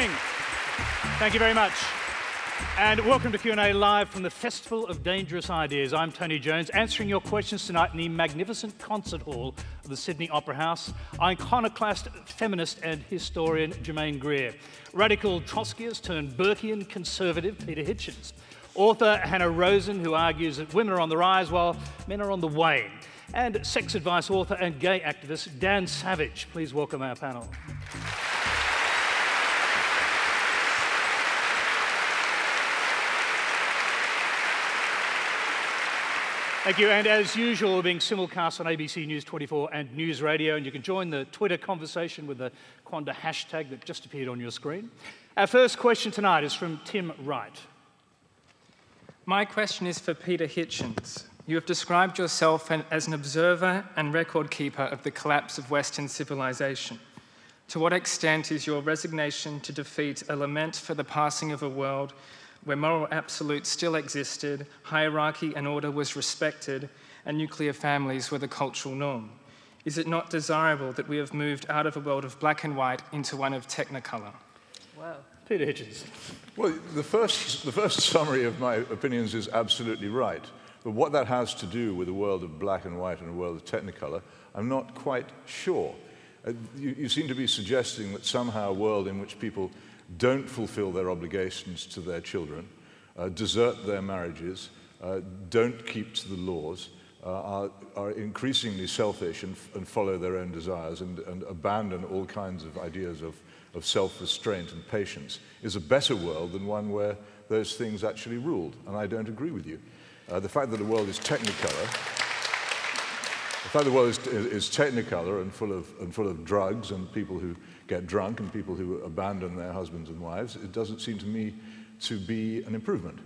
Thank you very much. And welcome to Q&A live from the Festival of Dangerous Ideas. I'm Tony Jones, answering your questions tonight in the magnificent concert hall of the Sydney Opera House. Iconoclast feminist and historian Germaine Greer. Radical Trotskyist turned Burkean conservative Peter Hitchens. Author Hanna Rosin, who argues that women are on the rise while men are on the wane. And sex advice author and gay activist Dan Savage. Please welcome our panel. Thank you. And as usual, we're being simulcast on ABC News 24 and News Radio. And you can join the Twitter conversation with the Q&A hashtag that just appeared on your screen. Our first question tonight is from Tim Wright. My question is for Peter Hitchens. You have described yourself as an observer and record keeper of the collapse of Western civilization. To what extent is your resignation to defeat a lament for the passing of a world where moral absolutes still existed, hierarchy and order was respected, and nuclear families were the cultural norm? Is it not desirable that we have moved out of a world of black and white into one of technicolor? Wow. Peter Hitchens. Well, the first, the first summary of my opinions is absolutely right. But what that has to do with a world of black and white and a world of technicolor, I'm not quite sure. Uh, you, you seem to be suggesting that somehow a world in which people don't fulfill their obligations to their children, uh, desert their marriages, uh, don't keep to the laws, uh, are, are, increasingly selfish and, and, follow their own desires and, and abandon all kinds of ideas of, of self-restraint and patience is a better world than one where those things actually ruled. And I don't agree with you. Uh, the fact that the world is technicolor, the fact the world is, is technicolor and full, of, and full of drugs and people who get drunk and people who abandon their husbands and wives, it doesn't seem to me to be an improvement.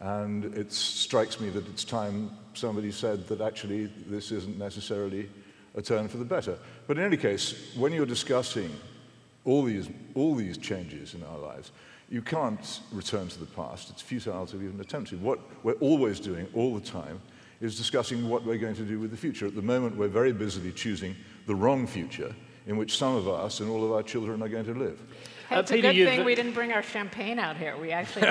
And it strikes me that it's time somebody said that actually this isn't necessarily a turn for the better. But in any case, when you're discussing all these, all these changes in our lives, you can't return to the past. It's futile to even attempt to. What we're always doing, all the time, is discussing what we're going to do with the future. At the moment, we're very busily choosing the wrong future in which some of us and all of our children are going to live. Hey, it's uh, a Peter, good thing we didn't bring our champagne out here. We actually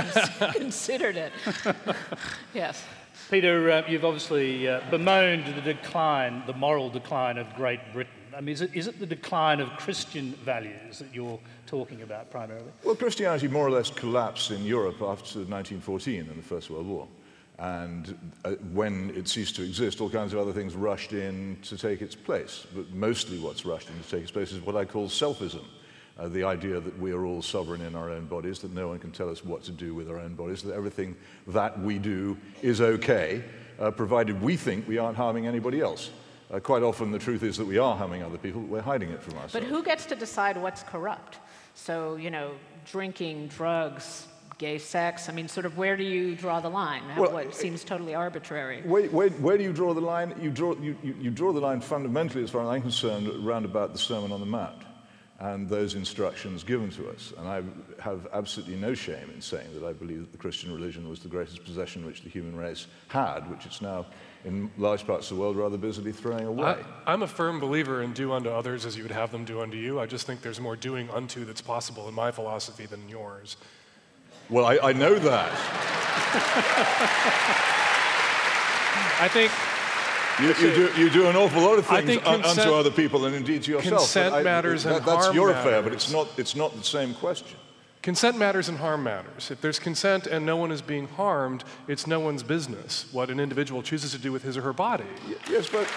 considered it. yes. Peter, uh, you've obviously uh, bemoaned the decline, the moral decline of Great Britain. I mean, is it, is it the decline of Christian values that you're talking about primarily? Well, Christianity more or less collapsed in Europe after 1914 and the First World War. And uh, when it ceased to exist, all kinds of other things rushed in to take its place. But mostly what's rushed in to take its place is what I call selfism. Uh, the idea that we are all sovereign in our own bodies, that no one can tell us what to do with our own bodies, that everything that we do is okay, uh, provided we think we aren't harming anybody else. Uh, quite often the truth is that we are harming other people, but we're hiding it from ourselves. But who gets to decide what's corrupt? So, you know, drinking, drugs, gay sex? I mean, sort of where do you draw the line? Well, what seems totally arbitrary. Where, where, where, do you draw the line? You draw, you, you, you draw the line fundamentally, as far as I'm concerned, around about the Sermon on the Mount and those instructions given to us. And I have absolutely no shame in saying that I believe that the Christian religion was the greatest possession which the human race had, which it's now, in large parts of the world, rather busily throwing away. I, am a firm believer in do unto others as you would have them do unto you. I just think there's more doing unto that's possible in my philosophy than in yours. Well, I, I know that. I think you, you, do, you do an awful lot of things consent, unto other people and indeed to yourself. Consent I, matters that, and That's harm your matters. affair, but it's not, it's not the same question. Consent matters and harm matters. If there's consent and no one is being harmed, it's no one's business what an individual chooses to do with his or her body. Yes, but.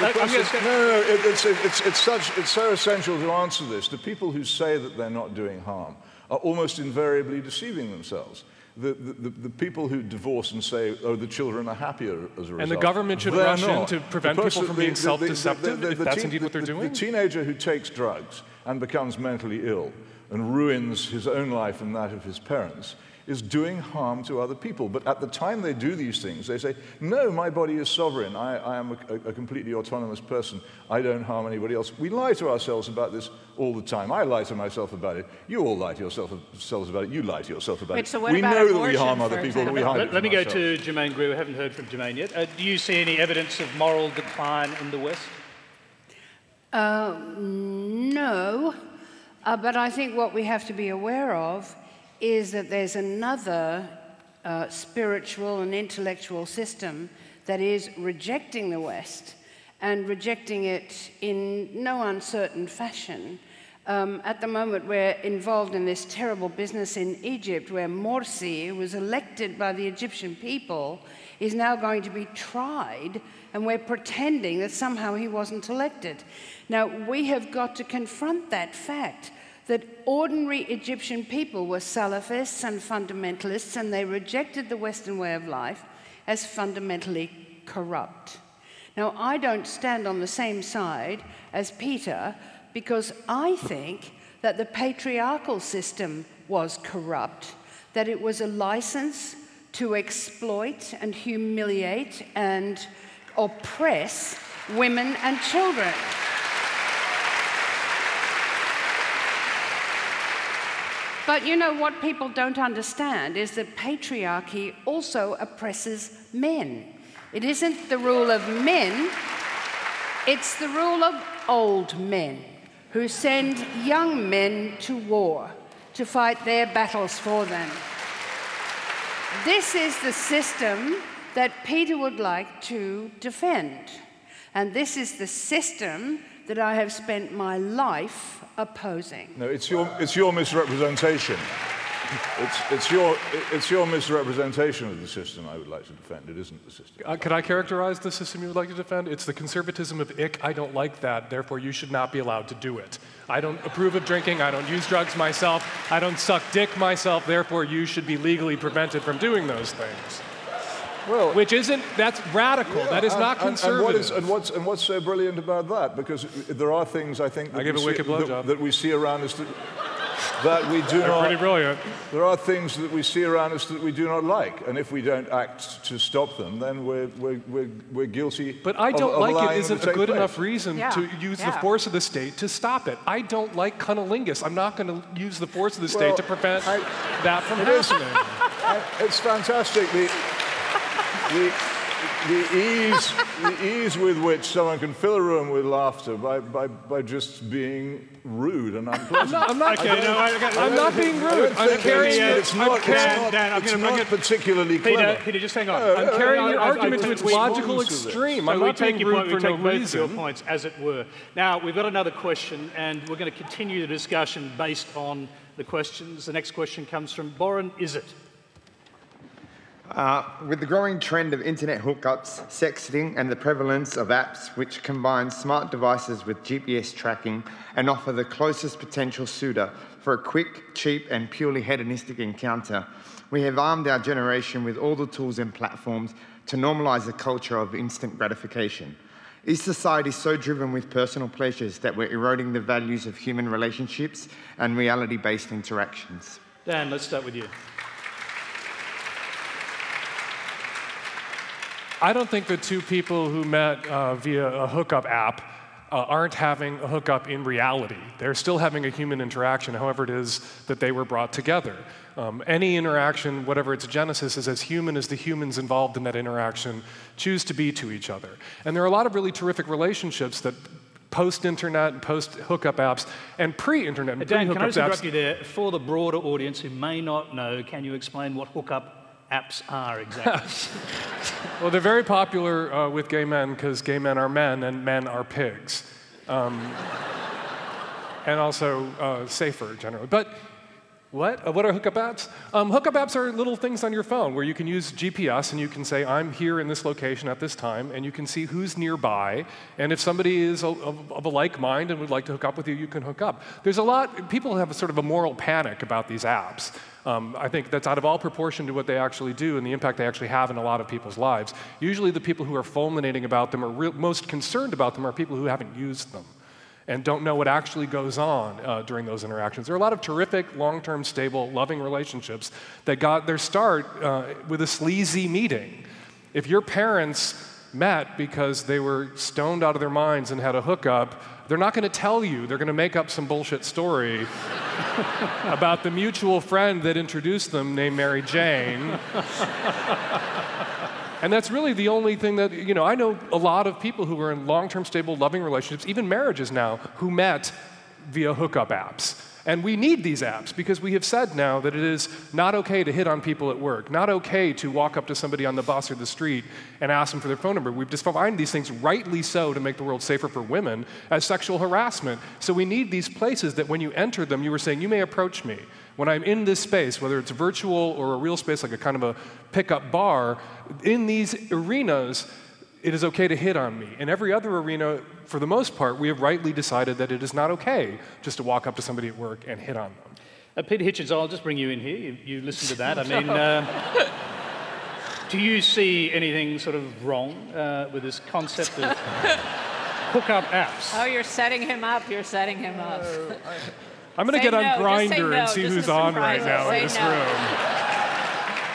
no, no, no, it's, it's, it's, such, it's so essential to answer this. The people who say that they're not doing harm are almost invariably deceiving themselves the, the, the, people who divorce and say, oh, the children are happier as a result. And the government should rush not. in to prevent person, people from being self-deceptive, if that's indeed what they're doing? The teenager who takes drugs and becomes mentally ill and ruins his own life and that of his parents is doing harm to other people. But at the time they do these things, they say, no, my body is sovereign. I, I am a, a, completely autonomous person. I don't harm anybody else. We lie to ourselves about this all the time. I lie to myself about it. You all lie to yourselves about it. You lie to yourself about Wait, it. So we know that we harm other people, but we harm Let, let me go to Germaine Greer. We haven't heard from Germaine yet. Uh, do you see any evidence of moral decline in the West? Uh, no. Uh, but I think what we have to be aware of is that there's another uh, spiritual and intellectual system that is rejecting the West and rejecting it in no uncertain fashion. Um, at the moment, we're involved in this terrible business in Egypt where Morsi, who was elected by the Egyptian people, is now going to be tried, and we're pretending that somehow he wasn't elected. Now, we have got to confront that fact that ordinary Egyptian people were Salafists and fundamentalists, and they rejected the Western way of life as fundamentally corrupt. Now, I don't stand on the same side as Peter because I think that the patriarchal system was corrupt, that it was a license to exploit and humiliate and oppress women and children. But you know what people don't understand is that patriarchy also oppresses men. It isn't the rule of men, it's the rule of old men who send young men to war to fight their battles for them. This is the system that Peter would like to defend. And this is the system that I have spent my life opposing. No, it's your, it's your misrepresentation. It's, it's, your, it's your misrepresentation of the system I would like to defend. It isn't the system. Uh, could I characterize the system you would like to defend? It's the conservatism of ick. I don't like that, therefore you should not be allowed to do it. I don't approve of drinking. I don't use drugs myself. I don't suck dick myself, therefore you should be legally prevented from doing those things. Well, which isn't that's radical. Yeah, that is and, not conservative. And, what is, and, what's and what's so brilliant about that? Because there are things I think that, I give we, a see, that, that we see around us that, that we do They're not. Pretty brilliant. There are things that we see around us that we do not like, and if we don't act to stop them, then we're we're we're, we're guilty. But I don't of, like it isn't a good place. enough reason yeah. to use yeah. the force of the state to stop it. I don't like cunnilingus. I'm not going to use the force of the state well, to prevent I, that from happening. I, it's fantastic. The, the, the ease, the ease with which someone can fill a room with laughter by, by, by just being rude and unpleasant. I'm not, okay, no, I, I, I'm not being rude. I'm carrying it. It's not, Dan, it's not, Dan, I'm it's gonna not particularly Peter, clever. Peter, just hang on. No, I'm no, carrying no, your argument to its logical extreme. So I'm we not take being your rude point, for no reason. your points, as it were. Now, we've got another question, and we're going to continue the discussion based on the questions. The next question comes from Boren Is it? Uh, with the growing trend of internet hookups, sexting, and the prevalence of apps which combine smart devices with GPS tracking and offer the closest potential suitor for a quick, cheap, and purely hedonistic encounter, we have armed our generation with all the tools and platforms to normalize a culture of instant gratification. Is society so driven with personal pleasures that we're eroding the values of human relationships and reality based interactions? Dan, let's start with you. I don't think the two people who met uh, via a hookup app uh, aren't having a hookup in reality. They're still having a human interaction, however it is that they were brought together. Um, any interaction, whatever its genesis, is as human as the humans involved in that interaction choose to be to each other. And there are a lot of really terrific relationships that post-internet and post-hookup apps and pre-internet and pre hookup Dan, can I just interrupt apps. you there? For the broader audience who may not know, can you explain what hookup apps are exactly? Well, they're very popular uh, with gay men because gay men are men and men are pigs. Um, and also uh, safer generally. But what? Uh, what are hookup apps? Um, hookup apps are little things on your phone where you can use GPS and you can say, I'm here in this location at this time, and you can see who's nearby. And if somebody is of, of, a like mind and would like to hook up with you, you can hook up. There's a lot, people have a sort of a moral panic about these apps. Um, I think that's out of all proportion to what they actually do and the impact they actually have in a lot of people's lives. Usually, the people who are fulminating about them or most concerned about them are people who haven't used them and don't know what actually goes on uh, during those interactions. There are a lot of terrific, long term, stable, loving relationships that got their start uh, with a sleazy meeting. If your parents met because they were stoned out of their minds and had a hookup, they're not going to tell you. They're going to make up some bullshit story about the mutual friend that introduced them named Mary Jane. And that's really the only thing that, you know, I know a lot of people who are in long term, stable, loving relationships, even marriages now, who met via hookup apps. And we need these apps because we have said now that it is not okay to hit on people at work, not okay to walk up to somebody on the bus or the street and ask them for their phone number. We've defined these things rightly so to make the world safer for women as sexual harassment. So we need these places that when you enter them, you were saying, you may approach me. When I'm in this space, whether it's virtual or a real space like a kind of a pickup bar, in these arenas, it is okay to hit on me. In every other arena, for the most part, we have rightly decided that it is not okay just to walk up to somebody at work and hit on them. Uh, Peter Hitchens, I'll just bring you in here. You, you listen to that. I mean, uh, do you see anything sort of wrong uh, with this concept of hookup apps? Oh, you're setting him up. You're setting him up. I'm going to Say get on no, just say no, and see just who's on right now us. in this no. room.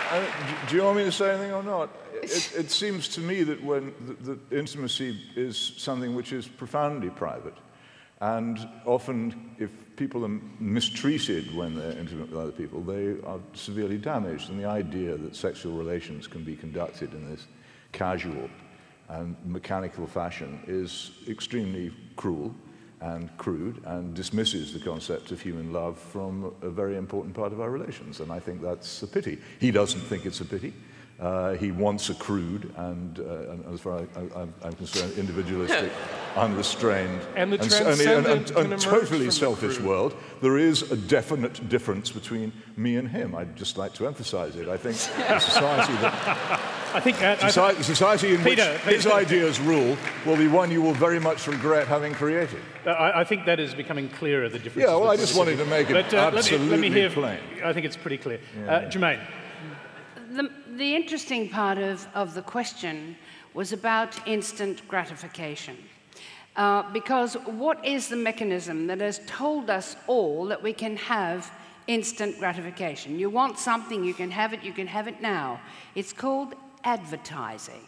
Uh, do you want me to say anything or not? It, it seems to me that when the, the intimacy is something which is profoundly private, and often if people are mistreated when they're intimate with other people, they are severely damaged. And the idea that sexual relations can be conducted in this casual and mechanical fashion is extremely cruel and crude and dismisses the concept of human love from a very important part of our relations. And I think that's a pity. He doesn't think it's a pity. Uh, he wants a crude and, uh, and as far as I, I'm, I'm concerned, individualistic, unrestrained, And the and, and, and, can emerge from totally selfish world. There is a definite difference between me and him. I'd just like to emphasize it. I think a society that I think uh, I- Society, society in Peter, which his Peter. ideas rule will be one you will very much regret having created. I, I think that is becoming clearer, the difference. Yeah, well, I just wanted to make it but, uh, let me, absolutely let me hear, plain. I think it's pretty clear. Uh, Germaine, The, the interesting part of, of the question was about instant gratification. Uh, because what is the mechanism that has told us all that we can have instant gratification? You want something, you can have it, you can have it now. It's called advertising.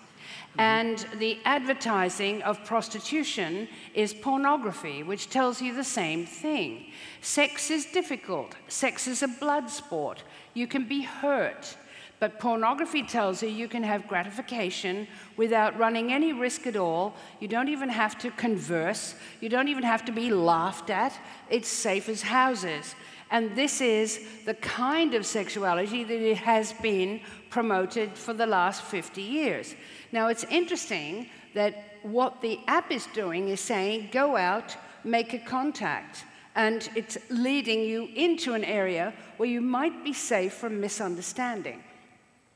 And the advertising of prostitution is pornography, which tells you the same thing. Sex is difficult. Sex is a blood sport. You can be hurt. But pornography tells you you can have gratification without running any risk at all. You don't even have to converse. You don't even have to be laughed at. It's safe as houses. And this is the kind of sexuality that it has been promoted for the last 50 years. Now, it's interesting that what the app is doing is saying, go out, make a contact. And it's leading you into an area where you might be safe from misunderstanding.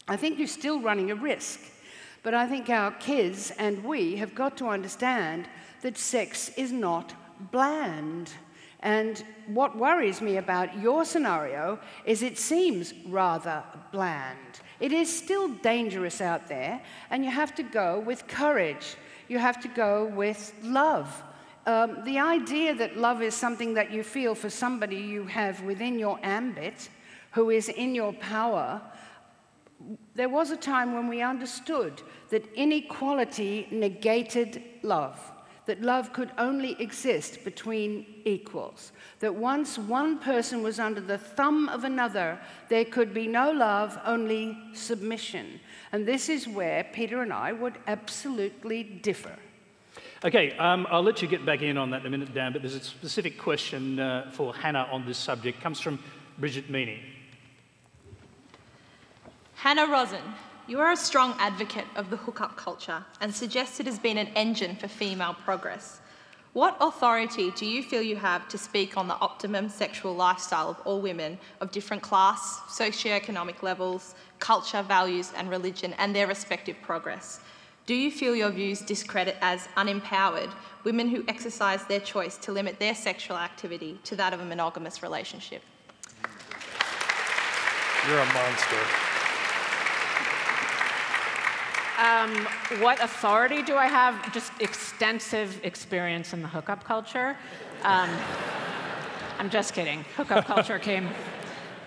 I think you're still running a risk. But I think our kids and we have got to understand that sex is not bland. And what worries me about your scenario is it seems rather bland. It is still dangerous out there, and you have to go with courage. You have to go with love. Um, the idea that love is something that you feel for somebody you have within your ambit, who is in your power, there was a time when we understood that inequality negated love, that love could only exist between equals, that once one person was under the thumb of another, there could be no love, only submission. And this is where Peter and I would absolutely differ. Okay, um, I'll let you get back in on that in a minute, Dan, but there's a specific question uh, for Hanna on this subject. comes from Bridget Meany. Hanna Rosin, you are a strong advocate of the hookup culture and suggest it has been an engine for female progress. What authority do you feel you have to speak on the optimum sexual lifestyle of all women of different class, socioeconomic levels, culture, values, and religion, and their respective progress? Do you feel your views discredit as unempowered women who exercise their choice to limit their sexual activity to that of a monogamous relationship? You're a monster. Um, what authority do I have? Just extensive experience in the hookup culture. Um, I'm just kidding. Hookup culture came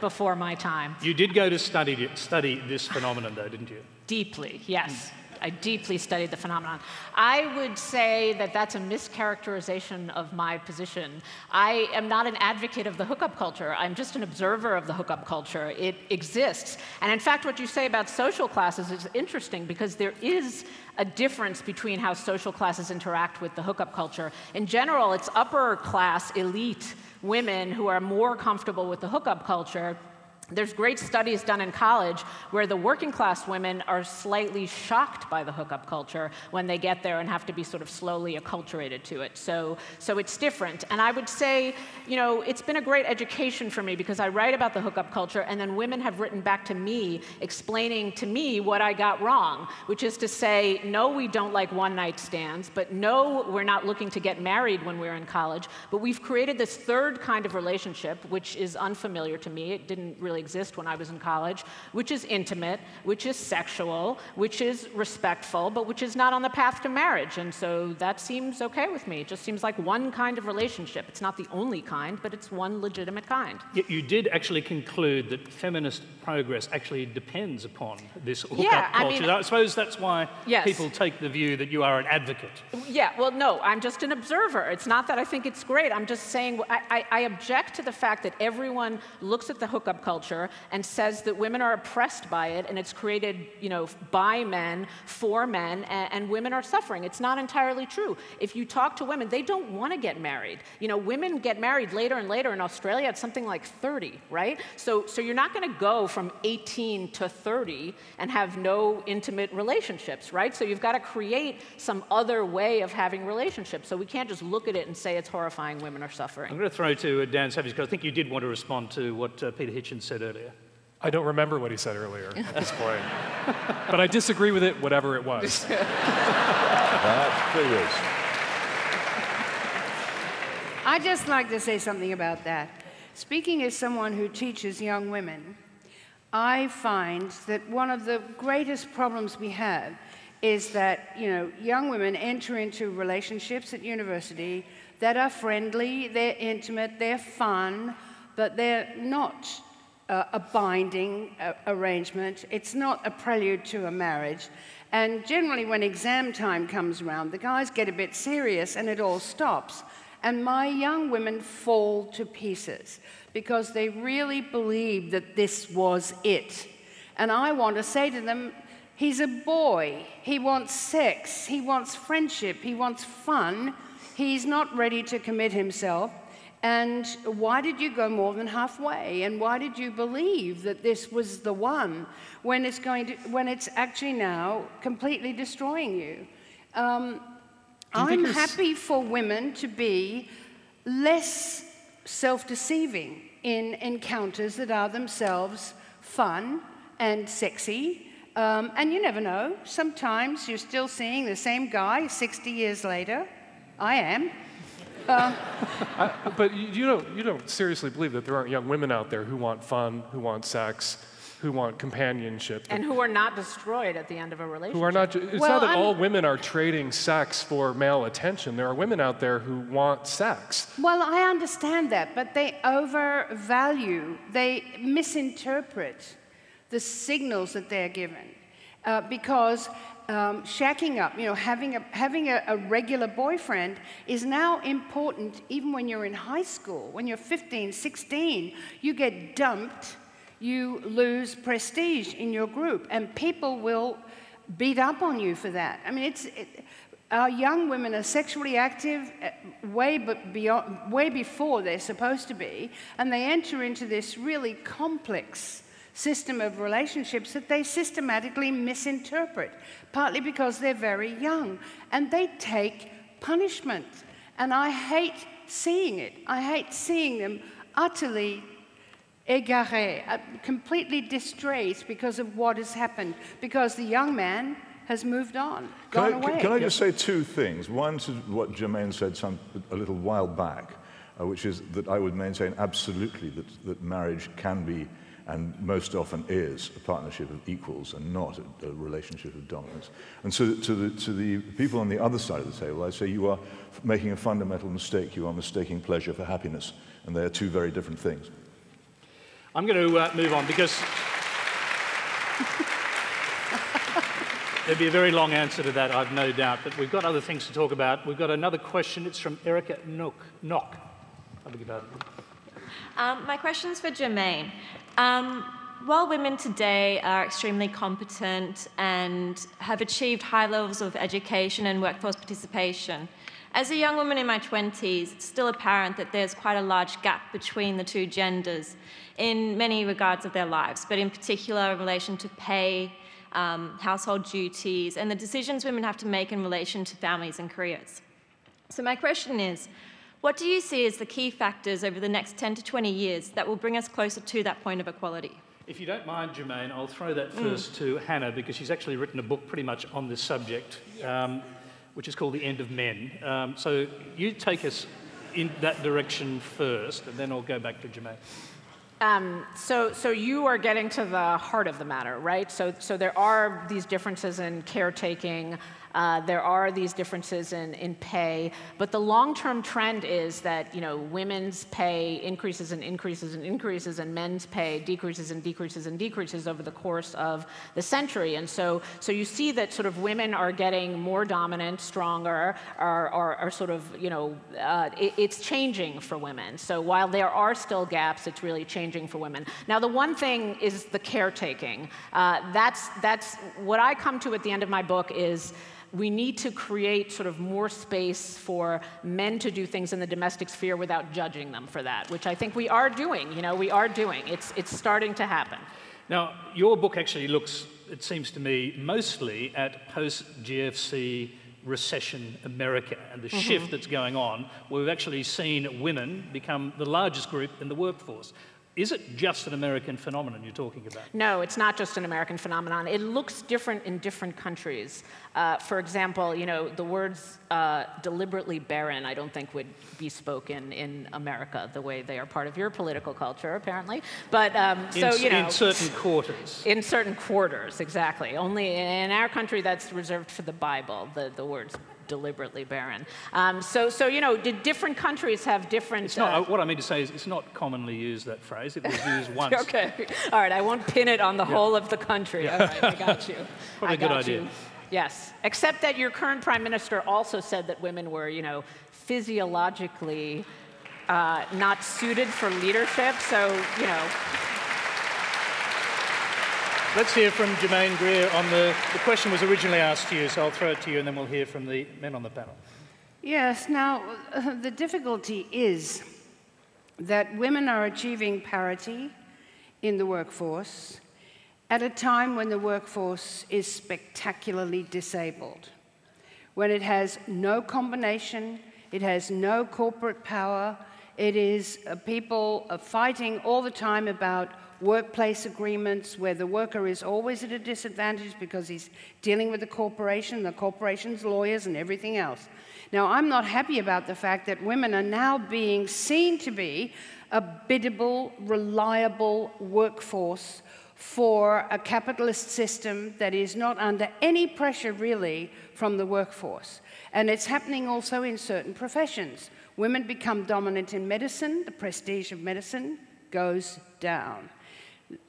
before my time. You did go to study, study this phenomenon, though, didn't you? Deeply, yes. I deeply studied the phenomenon. I would say that that's a mischaracterization of my position. I am not an advocate of the hookup culture. I'm just an observer of the hookup culture. It exists. And in fact, what you say about social classes is interesting because there is a difference between how social classes interact with the hookup culture. In general, it's upper class elite women who are more comfortable with the hookup culture there's great studies done in college where the working class women are slightly shocked by the hookup culture when they get there and have to be sort of slowly acculturated to it. So, so it's different. And I would say, you know, it's been a great education for me because I write about the hookup culture and then women have written back to me explaining to me what I got wrong, which is to say, no, we don't like one night stands, but no, we're not looking to get married when we're in college, but we've created this third kind of relationship, which is unfamiliar to me. It didn't really exist when I was in college, which is intimate, which is sexual, which is respectful, but which is not on the path to marriage. And so that seems okay with me. It just seems like one kind of relationship. It's not the only kind, but it's one legitimate kind. Yet you did actually conclude that feminist progress actually depends upon this hookup Yeah, I culture. mean- I suppose that's why Yes. people take the view that you are an advocate. Yeah, well, no, I'm just an observer. It's not that I think it's great. I'm just saying I, I, I object to the fact that everyone looks at the hookup culture and says that women are oppressed by it and it's created, you know, by men, for men, and, and women are suffering. It's not entirely true. If you talk to women, they don't want to get married. You know, women get married later and later. In Australia, it's something like 30, right? So, so you're not going to go from 18 to 30 and have no intimate relationships, right? So you've got to create some other way of having relationships. So we can't just look at it and say it's horrifying women are suffering. I'm going to throw to uh, Dan Savage because I think you did want to respond to what uh, Peter Hitchens said earlier. I don't remember what he said earlier at this point. but I disagree with it, whatever it was. That figures. I'd just like to say something about that. Speaking as someone who teaches young women, I find that one of the greatest problems we have is that you know young women enter into relationships at university that are friendly, they're intimate, they're fun, but they're not uh, a binding uh, arrangement. It's not a prelude to a marriage. And generally, when exam time comes around, the guys get a bit serious and it all stops. And my young women fall to pieces because they really believe that this was it. And I want to say to them, he's a boy. He wants sex. He wants friendship. He wants fun. He's not ready to commit himself. And why did you go more than halfway? And why did you believe that this was the one when it's going to, when it's actually now completely destroying you? Um, I'm happy for women to be less self deceiving in encounters that are themselves fun and sexy. Um, and you never know, sometimes you're still seeing the same guy 60 years later. I am. But you, you, don't, you don't seriously believe that there aren't young women out there who want fun, who want sex, who want companionship, And who are not destroyed at the end of a relationship. who are not, it's Well, not that I'm- all women are trading sex for male attention. There are women out there who want sex. Well, I understand that, but they overvalue, they misinterpret the signals that they're given. Uh, because um, shacking up, you know, having, a, having a, a regular boyfriend is now important even when you're in high school. When you're 15, 16, you get dumped, you lose prestige in your group, and people will beat up on you for that. I mean, it's. It, our young women are sexually active uh, way, be- beyond, way before they're supposed to be, and they enter into this really complex system of relationships that they systematically misinterpret, partly because they're very young, and they take punishment. And I hate seeing it. I hate seeing them utterly égaré, uh, completely distressed because of what has happened, because the young man has moved on, Can gone I, away. can I just say two things? One to what Germaine said some, a little while back, uh, which is that I would maintain absolutely that, that marriage can be and most often is a partnership of equals and not a, a relationship of dominance. And so to the, to the people on the other side of the table, I say you are making a fundamental mistake. You are mistaking pleasure for happiness, and they are two very different things. I'm going to uh, move on because There'd be a very long answer to that, I've no doubt, but we've got other things to talk about. We've got another question. It's from Erica Nook. Knock. I beg your pardon. Um, my question's for Germaine. Um, while women today are extremely competent and have achieved high levels of education and workforce participation, as a young woman in my 20s, it's still apparent that there's quite a large gap between the two genders in many regards of their lives, but in particular in relation to pay, um, household duties, and the decisions women have to make in relation to families and careers. So, my question is what do you see as the key factors over the next 10 to 20 years that will bring us closer to that point of equality? If you don't mind, Germaine, I'll throw that first mm. to Hanna because she's actually written a book pretty much on this subject, um, which is called The End of Men. Um, so you take us in that direction first, and then I'll go back to Germaine. Um, so, so you are getting to the heart of the matter, right? So, so there are these differences in caretaking. Uh, there are these differences in, in pay, but the long-term trend is that you know women's pay increases and increases and increases, and men's pay decreases and decreases and decreases over the course of the century. And so, so you see that sort of women are getting more dominant, stronger, are, are, are sort of you know uh, it, it's changing for women. So while there are still gaps, it's really changing for women. Now the one thing is the caretaking. Uh, that's that's what I come to at the end of my book is we need to create sort of more space for men to do things in the domestic sphere without judging them for that, which I think we are doing. You know, we are doing. It's, it's starting to happen. Now, your book actually looks, it seems to me, mostly at post GFC recession America and the mm-hmm. shift that's going on, where we've actually seen women become the largest group in the workforce. Is it just an American phenomenon you're talking about? No, it's not just an American phenomenon. It looks different in different countries. Uh, for example, you know, the words uh, deliberately barren, I don't think would be spoken in America the way they are part of your political culture, apparently. But um, so, in, you know. In certain quarters. In certain quarters, exactly. Only in our country, that's reserved for the Bible, the, the words deliberately barren. Um, so, so, you know, did different countries have different. It's not, uh, what I mean to say is it's not commonly used, that phrase. It was used once. okay. All right, I won't pin it on the yeah. whole of the country. Yeah. All right, I got you. Probably I a good idea. You. Yes, except that your current prime minister also said that women were, you know, physiologically uh, not suited for leadership. So, you know. Let's hear from Germaine Greer on the, the question was originally asked to you, so I'll throw it to you and then we'll hear from the men on the panel. Yes, now uh, the difficulty is that women are achieving parity in the workforce at a time when the workforce is spectacularly disabled, when it has no combination, it has no corporate power, it is uh, people uh, fighting all the time about workplace agreements where the worker is always at a disadvantage because he's dealing with the corporation, the corporation's lawyers, and everything else. Now, I'm not happy about the fact that women are now being seen to be a biddable, reliable workforce for a capitalist system that is not under any pressure, really, from the workforce. And it's happening also in certain professions. Women become dominant in medicine, the prestige of medicine goes down.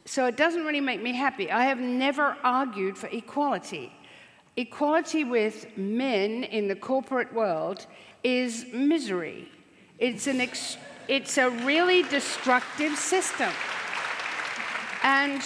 So it doesn't really make me happy. I have never argued for equality. Equality with men in the corporate world is misery. It's, an it's a really destructive system. And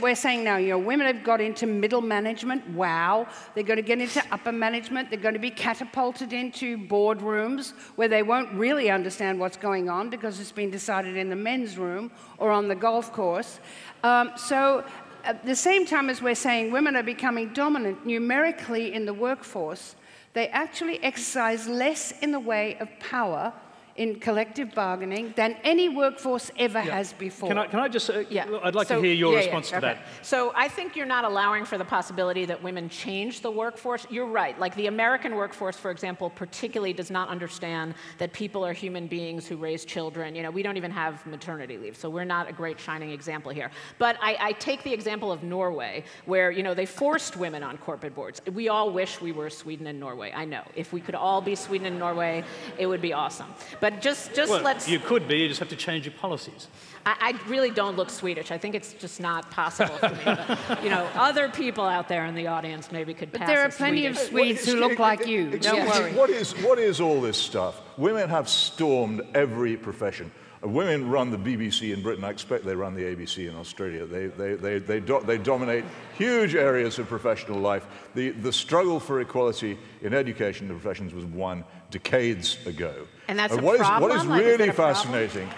we're saying now, you know, women have got into middle management. Wow. They're going to get into upper management. They're going to be catapulted into boardrooms where they won't really understand what's going on because it's been decided in the men's room or on the golf course. Um, so, at the same time as we're saying women are becoming dominant numerically in the workforce, they actually exercise less in the way of power in collective bargaining than any workforce ever yeah. has before. Can I, can I just, uh, yeah. I'd like so, to hear your yeah, response to okay. that. So I think you're not allowing for the possibility that women change the workforce. You're right. Like the American workforce, for example, particularly does not understand that people are human beings who raise children. You know, we don't even have maternity leave, so we're not a great shining example here. But I, I take the example of Norway, where, you know, they forced women on corporate boards. We all wish we were Sweden and Norway. I know. If we could all be Sweden and Norway, it would be awesome. But just, just Well, let's. you could be, you just have to change your policies. I, I really don't look Swedish. I think it's just not possible for me. But, you know, other people out there in the audience maybe could But pass there are as plenty of Swedish. Swedes who look like you. Don't worry. What is, what is all this stuff? Women have stormed every profession. Women run the BBC in Britain. I expect they run the ABC in Australia. They, they, they, they, do, they dominate huge areas of professional life. The, the struggle for equality in education and professions was won decades ago. And that's a what is- what problem? is Like, is really a problem? fascinating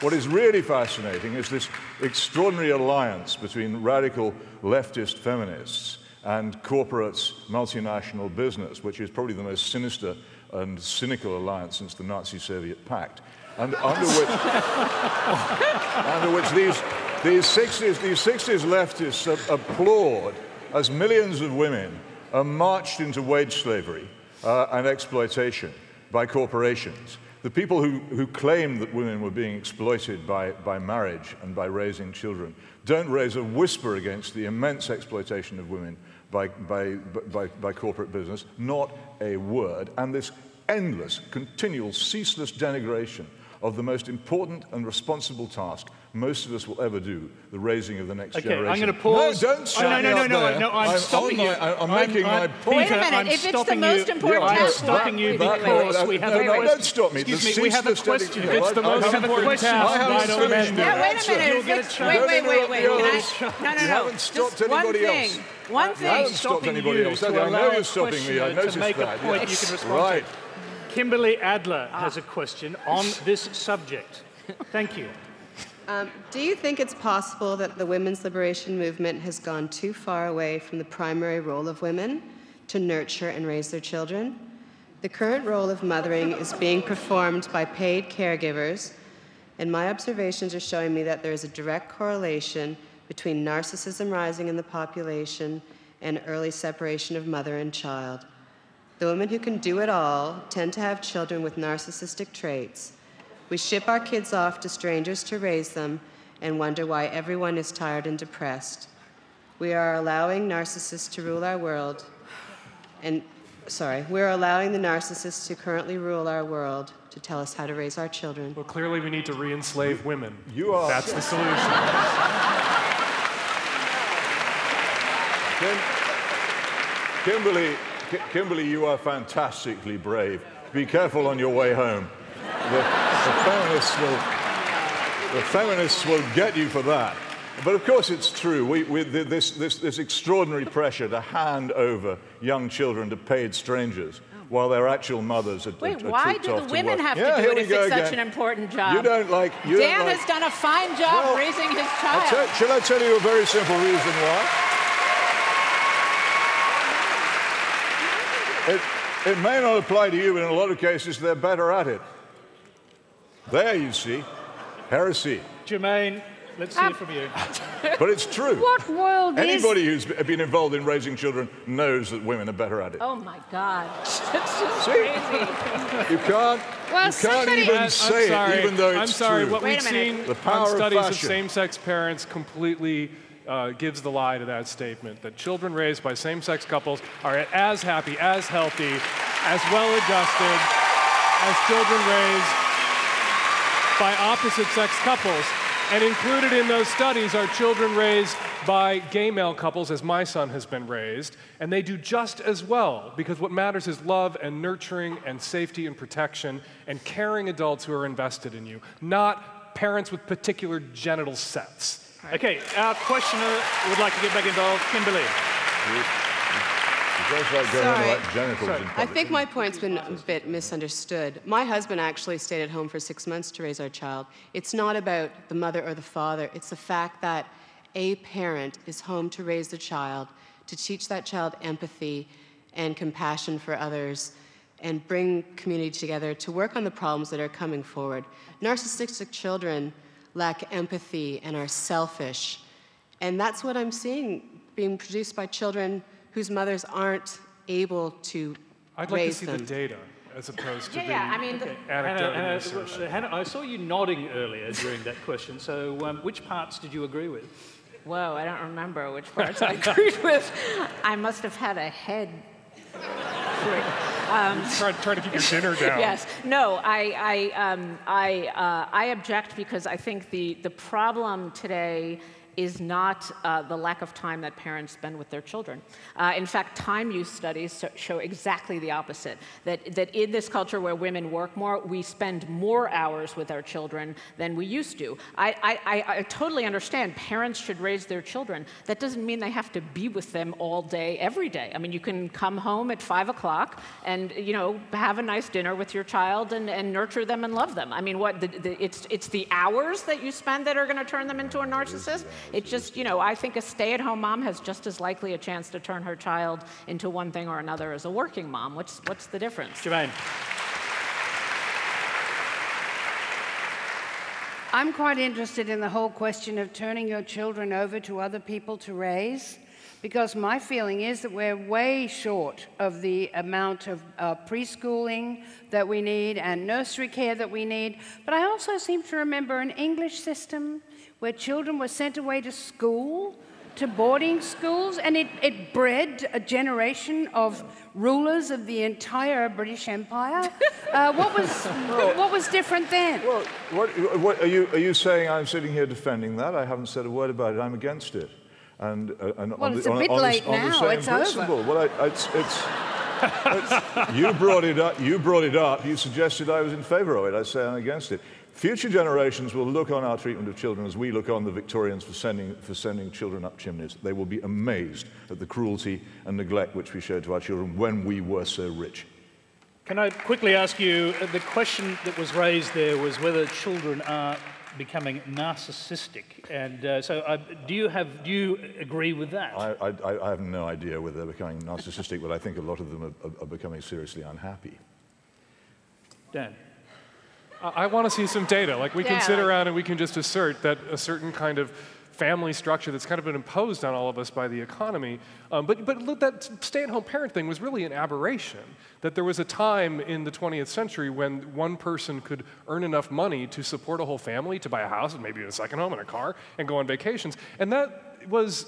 what is really fascinating is this extraordinary alliance between radical leftist feminists and corporates, multinational business, which is probably the most sinister and cynical alliance since the Nazi Soviet pact, and under which, under which these, these, 60s, these 60s leftists applaud as millions of women are marched into wage slavery uh, and exploitation by corporations. The people who, who claim that women were being exploited by, by marriage and by raising children don't raise a whisper against the immense exploitation of women by, by, by, by corporate business, not a word. And this endless, continual, ceaseless denigration of the most important and responsible task most of us will ever do, the raising of the next Okay, generation. I'm going to pause. No, don't Oh, shut no, me no, no, up no, there. no, I'm on stopping my- you. I- I'm, I'm- making I'm- my point. Wait a minute, I'm if it's the most you. important I'm task, stopping you because we have No, a no, question. don't stop me. Excuse me, we have a question. If it's the I- I most important task, I haven't why don't finished men do it? Wait a minute. You'll If get a it's- chance. wait, wait, wait, interrupt wait. the Can I, others. no, no, You no. haven't stopped Just one anybody thing. else. One You thing. haven't stopped anybody else. to I know you're stopping me. I questioner to noticed make a that. point you can respond to. right. Kimberly Adler has a question on this subject. Thank you. Um, do you think it's possible that the women's liberation movement has gone too far away from the primary role of women to nurture and raise their children? The current role of mothering is being performed by paid caregivers, and my observations are showing me that there is a direct correlation between narcissism rising in the population and early separation of mother and child. The women who can do it all tend to have children with narcissistic traits. We ship our kids off to strangers to raise them and wonder why everyone is tired and depressed. We are allowing narcissists to rule our world. And, sorry, we're allowing the narcissists who currently rule our world to tell us how to raise our children. Well, clearly we need to re-enslave women. You are- That's the solution. Kim, Kimberly, Ki- Kimberly, you are fantastically brave. Be careful on your way home. The, the feminists will, the feminists will get you for that. But of course, it's true. We, we, this, this, this extraordinary pressure to hand over young children to paid strangers while their actual mothers are, Wait, are, are why do the women have Yeah, to do it if it's such an important job? You don't like. You don't Dan like, has done a fine job Well, raising his child. tell, shall I tell you a very simple reason why? It, it may not apply to you, but in a lot of cases, they're better at it. There, you see. Heresy. Germaine, let's hear from you. But it's true. What world is Anybody is... who's been involved in raising children knows that women are better at it. Oh my God. That's just See? crazy. You can't, Well, you can't somebody- even I'm say sorry. it, even though it's I'm sorry. true. What Wait we've a minute. seen The power on of studies of, fashion. same-sex parents completely uh, gives the lie to that statement. That children raised by same-sex couples are as happy, as healthy, as well-adjusted as children raised by opposite-sex couples. And included in those studies are children raised by gay male couples, as my son has been raised, and they do just as well because what matters is love and nurturing and safety and protection and caring adults who are invested in you, not parents with particular genital sets. Okay, our questioner would like to get back involved. Kimberly. You guys like going on Sorry. like genitals in I think my point's been a bit misunderstood. My husband actually stayed at home for six months to raise our child. It's not about the mother or the father, it's the fact that a parent is home to raise the child, to teach that child empathy and compassion for others, and bring community together to work on the problems that are coming forward. Narcissistic children lack empathy and are selfish. And that's what I'm seeing being produced by children whose mothers aren't able to I'd like to see them. the data as opposed to Yeah, the yeah, I mean, the- anecdote Hanna, and Hanna, Hanna, I saw you nodding earlier during that question. So, um, which parts did you agree with? Whoa, I don't remember which parts I agreed with. I must have had a head. Um, try, try, to keep your dinner down. yes. No, I, I, um, I, uh, I object because I think the, the problem today is not uh, the lack of time that parents spend with their children. Uh, in fact, time use studies show exactly the opposite. That, that in this culture where women work more, we spend more hours with our children than we used to. I, I, I totally understand parents should raise their children. That doesn't mean they have to be with them all day, every day. I mean, you can come home at five o'clock and you know have a nice dinner with your child and, and nurture them and love them. I mean, what the, the, it's it's the hours that you spend that are going to turn them into a narcissist. It just, you know, I think a stay at home mom has just as likely a chance to turn her child into one thing or another as a working mom. What's, what's the difference? Germaine. I'm quite interested in the whole question of turning your children over to other people to raise, because my feeling is that we're way short of the amount of uh, preschooling that we need and nursery care that we need. But I also seem to remember an English system where children were sent away to school, to boarding schools, and it, it bred a generation of rulers of the entire British Empire. Uh, what, was, what was different then? Well, what, what, are, you, are you saying I'm sitting here defending that? I haven't said a word about it. I'm against it. And, uh, and well, on it's the, a bit on, late on the, now. On the it's principle. over. Well, I, it's, it's, it's, you brought it up. You brought it up. You suggested I was in favour of it. I say I'm against it. Future generations will look on our treatment of children as we look on the Victorians for sending, for sending children up chimneys. They will be amazed at the cruelty and neglect which we showed to our children when we were so rich. Can I quickly ask you uh, the question that was raised there was whether children are becoming narcissistic. And uh, so, uh, do you have do you agree with that? I, I, I, have no idea whether they're becoming narcissistic, but I think a lot of them are, are, are becoming seriously unhappy. Dan. I want to see some data. Like we yeah, can sit like, around and we can just assert that a certain kind of family structure that's kind of been imposed on all of us by the economy. Um, but, but that stay-at-home parent thing was really an aberration. That there was a time in the 20th century when one person could earn enough money to support a whole family, to buy a house, and maybe a second home and a car, and go on vacations. And that was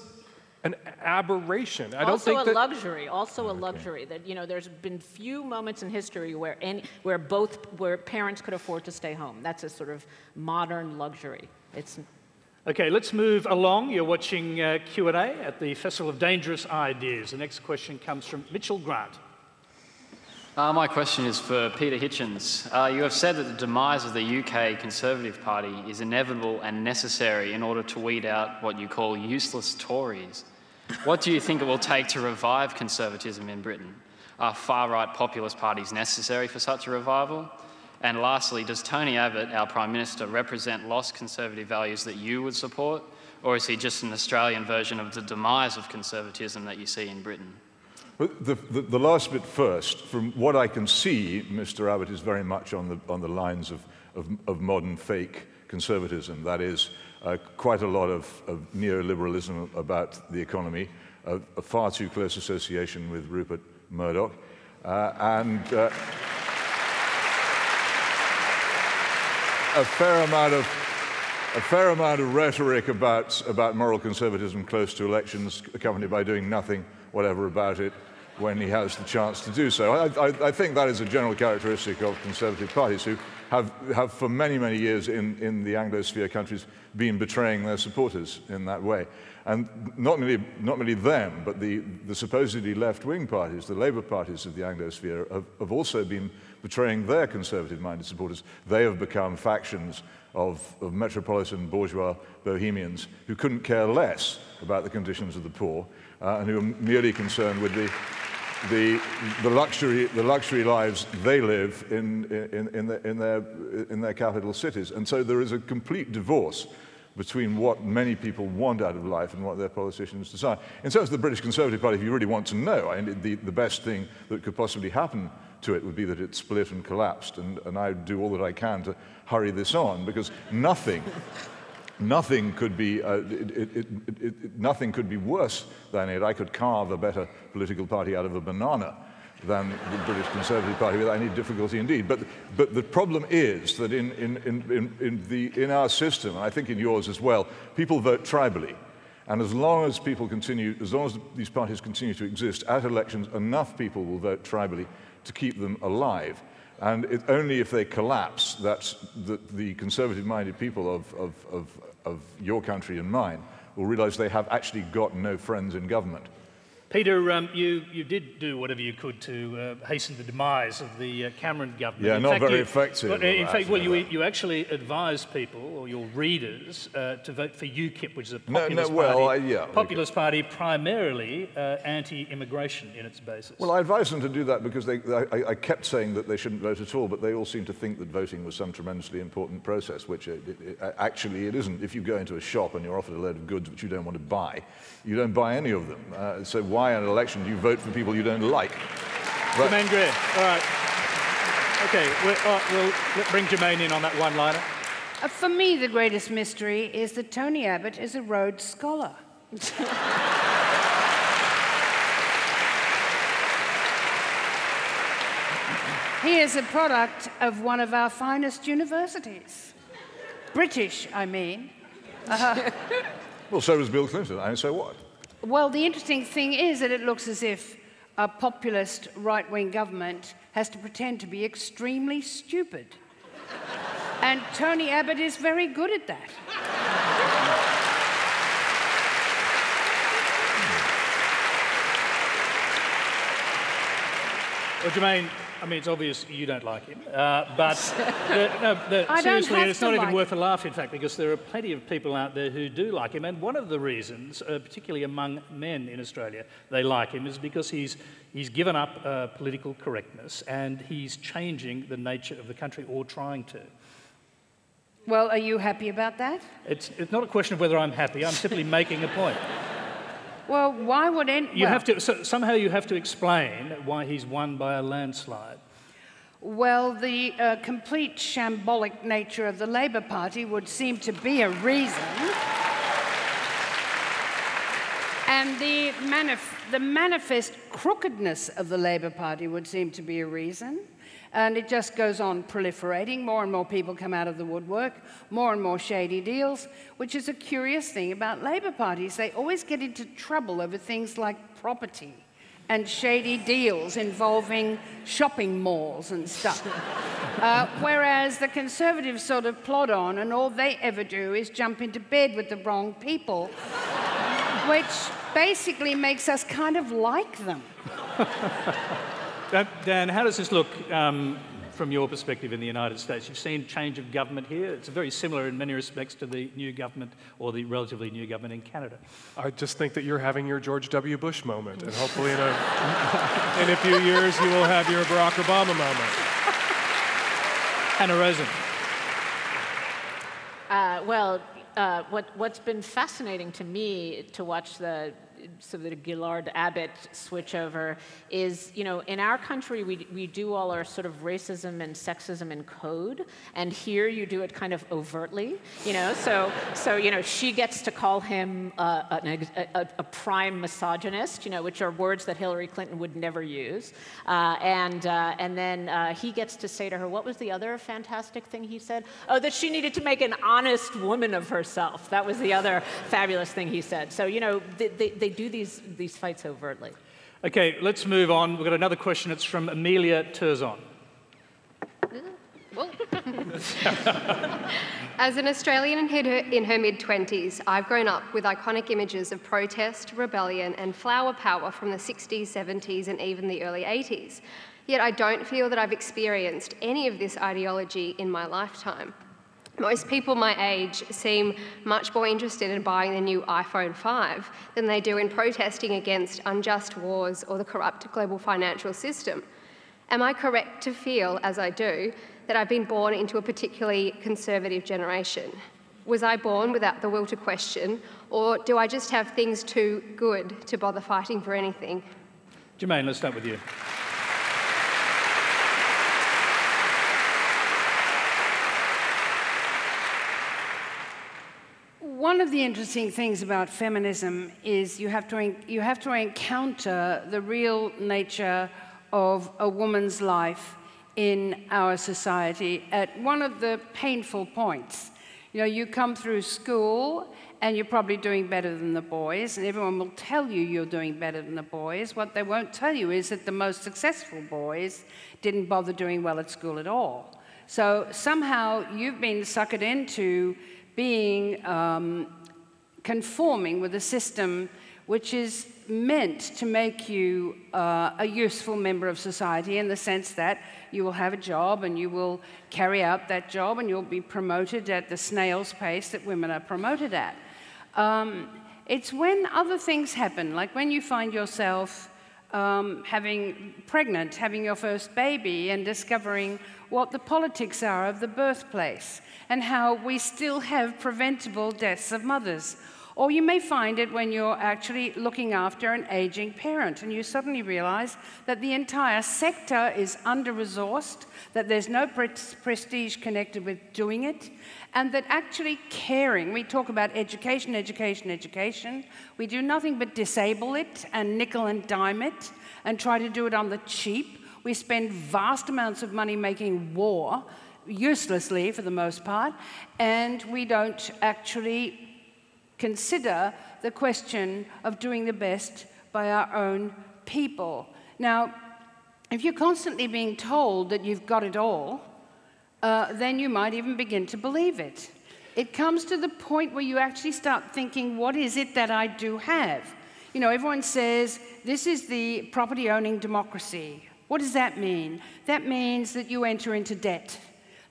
an aberration. I also don't think a that luxury. Also a luxury. That you know, there's been few moments in history where any, where both where parents could afford to stay home. That's a sort of modern luxury. It's Okay, let's move along. You're watching uh, Q&A at the Festival of Dangerous Ideas. The next question comes from Mitchell Grant. Uh, my question is for Peter Hitchens. Uh, you have said that the demise of the UK Conservative Party is inevitable and necessary in order to weed out what you call useless Tories. What do you think it will take to revive conservatism in Britain? Are far right populist parties necessary for such a revival? And lastly, does Tony Abbott, our Prime Minister, represent lost conservative values that you would support? Or is he just an Australian version of the demise of conservatism that you see in Britain? The, the, the, last bit first. From what I can see, Mr. Abbott is very much on the, on the lines of, of, of modern fake conservatism. That is, uh, quite a lot of, of, neoliberalism about the economy, a far too close association with Rupert Murdoch, uh, and uh, a fair amount of a fair amount of rhetoric about, about moral conservatism close to elections, accompanied by doing nothing whatever about it when he has the chance to do so. I, I, I, think that is a general characteristic of conservative parties who have, have for many, many years in, in the Anglosphere countries been betraying their supporters in that way. And not merely, not merely them, but the, the supposedly left-wing parties, the Labour parties of the Anglosphere, have, have also been betraying their conservative-minded supporters. They have become factions of, of metropolitan bourgeois bohemians who couldn't care less about the conditions of the poor uh, and who are merely concerned with the, the, the, luxury, the luxury lives they live in, in, in, the, in, their, in their capital cities. And so there is a complete divorce between what many people want out of life and what their politicians decide. In terms of the British Conservative Party, if you really want to know, I mean, the, the best thing that could possibly happen to it would be that it split and collapsed. And, and I do all that I can to hurry this on because nothing, nothing could be, uh, it, it, it, nothing could be worse than it. I could carve a better political party out of a banana than the British Conservative Party without any difficulty indeed. But, but the problem is that in, in, in, in, the, in our system, and I think in yours as well, people vote tribally. And as long as people continue, as long as these parties continue to exist at elections, enough people will vote tribally to keep them alive. And it, only if they collapse that the, the conservative-minded people of, of, of, of your country and mine will realize they have actually got no friends in government. Peter, um, you, you did do whatever you could to uh, hasten the demise of the uh, Cameron government. Yeah, in not fact, very you, effective. Well, in fact, well, you, actually. you actually advised people, or your readers, uh, to vote for UKIP, which is a populist no, no, well, party. I- yeah, populist party primarily uh, anti-immigration in its basis. Well, I advised them to do that because they, I, I kept saying that they shouldn't vote at all, but they all seem to think that voting was some tremendously important process, which it, it, it- actually it isn't. If you go into a shop and you're offered a load of goods which you don't want to buy, you don't buy any of them. Uh, so why in an election do you vote for people you don't like? But- Germaine Greer, all right. Okay, we'll, uh, we'll bring Germaine in on that one-liner. Uh, for me, the greatest mystery is that Tony Abbott is a Rhodes Scholar. he is a product of one of our finest universities. British, I mean. Uh, Well, so was Bill Clinton. And so what? well, the interesting thing is that it looks as if a populist right wing government has to pretend to be extremely stupid. And Tony Abbott is very good at that. Well, Germaine, I mean, it's obvious you don't like him, uh, but the, no, the, seriously, it's not even like worth a laugh, in fact, because there are plenty of people out there who do like him, and one of the reasons, uh, particularly among men in Australia, they like him is because he's he's given up uh, political correctness and he's changing the nature of the country, or trying to. Well, are you happy about that? It's, it's not a question of whether I'm happy. I'm simply making a point. Well, why would any. You well, have to so, somehow you have to explain why he's won by a landslide. Well, the uh, complete shambolic nature of the Labour Party would seem to be a reason. And the, manif- the manifest crookedness of the Labour Party would seem to be a reason. And it just goes on proliferating. More and more people come out of the woodwork, more and more shady deals, which is a curious thing about Labour parties. They always get into trouble over things like property and shady deals involving shopping malls and stuff. Uh, whereas the Conservatives sort of plod on, and all they ever do is jump into bed with the wrong people, which basically makes us kind of like them. Dan, Dan, how does this look um, from your perspective in the United States? You've seen change of government here. It's very similar in many respects to the new government or the relatively new government in Canada. I just think that you're having your George W. Bush moment, and hopefully in a, in a few years you will have your Barack Obama moment. Hanna Rosin. Uh, well, uh, what, what's been fascinating to me to watch the sort of the Gillard Abbott switchover is, you know, in our country we, we do all our sort of racism and sexism in code, and here you do it kind of overtly, you know. So, so you know, she gets to call him uh, a, a prime misogynist, you know, which are words that Hillary Clinton would never use, uh, and uh, and then uh, he gets to say to her, what was the other fantastic thing he said? Oh, that she needed to make an honest woman of herself. That was the other fabulous thing he said. So you know, they, they, they do these these fights overtly. Okay, let's move on. We've got another question. It's from Amelia Turzon. As an Australian in her, in her mid 20s, I've grown up with iconic images of protest, rebellion, and flower power from the 60s, 70s, and even the early 80s. Yet I don't feel that I've experienced any of this ideology in my lifetime. Most people my age seem much more interested in buying the new iPhone 5 than they do in protesting against unjust wars or the corrupt global financial system. Am I correct to feel, as I do, that I've been born into a particularly conservative generation? Was I born without the will to question, or do I just have things too good to bother fighting for anything? Germaine, let's start with you. One of the interesting things about feminism is you have to, you have to encounter the real nature of a woman's life in our society at one of the painful points. You know, you come through school and you're probably doing better than the boys, and everyone will tell you you're doing better than the boys. What they won't tell you is that the most successful boys didn't bother doing well at school at all. So somehow you've been suckered into being um, conforming with a system which is meant to make you uh, a useful member of society in the sense that you will have a job and you will carry out that job and you'll be promoted at the snail's pace that women are promoted at. Um, it's when other things happen, like when you find yourself um, having pregnant, having your first baby, and discovering what the politics are of the birthplace and how we still have preventable deaths of mothers. Or you may find it when you're actually looking after an aging parent and you suddenly realize that the entire sector is under resourced, that there's no pre prestige connected with doing it, and that actually caring, we talk about education, education, education, we do nothing but disable it and nickel and dime it and try to do it on the cheap. We spend vast amounts of money making war, uselessly for the most part, and we don't actually consider the question of doing the best by our own people. Now, if you're constantly being told that you've got it all, uh, then you might even begin to believe it. It comes to the point where you actually start thinking, what is it that I do have? You know, everyone says this is the property owning democracy. What does that mean? That means that you enter into debt.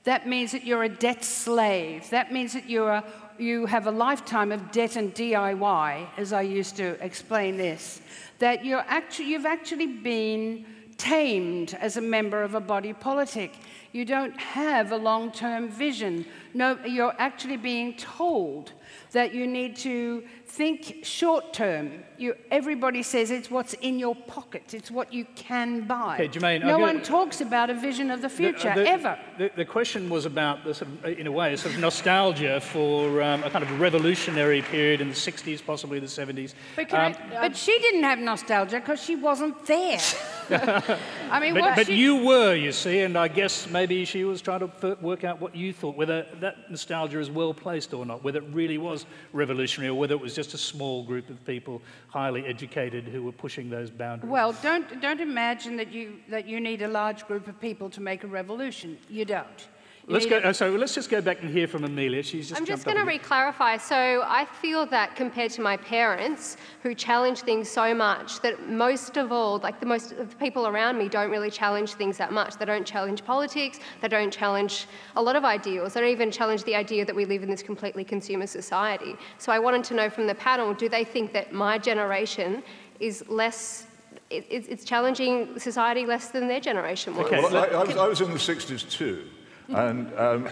That means that you're a debt slave. That means that you're you have a lifetime of debt and DIY, as I used to explain this. That you're actually, you've actually been tamed as a member of a body politic. You don't have a long term vision. No, you're actually being told that you need to think short term. You, everybody says it's what's in your pocket, it's what you can buy. Okay, Germaine, no one talks about a vision of the future, the, the, ever. The, the, question was about, the sort of, in a way, a sort of nostalgia for um, a kind of revolutionary period in the 60s, possibly the 70s. But, um, I, but she didn't have nostalgia because she wasn't there. I mean, but, but she... you were, you see, and I guess maybe she was trying to work out what you thought, whether that nostalgia is well placed or not, whether it really was revolutionary or whether it was just a small group of people, highly educated, who were pushing those boundaries. Well, don't, don't imagine that you, that you need a large group of people to make a revolution. You don't. Let's go. Uh, so let's just go back and hear from Amelia. She's just. I'm just going to re-clarify. So I feel that compared to my parents, who challenge things so much, that most of all, like the most of the people around me, don't really challenge things that much. They don't challenge politics. They don't challenge a lot of ideals. They don't even challenge the idea that we live in this completely consumer society. So I wanted to know from the panel: Do they think that my generation is less it's challenging society less than their generation was. Okay. Well, I, I, was, I, was, in the 60s too, and um,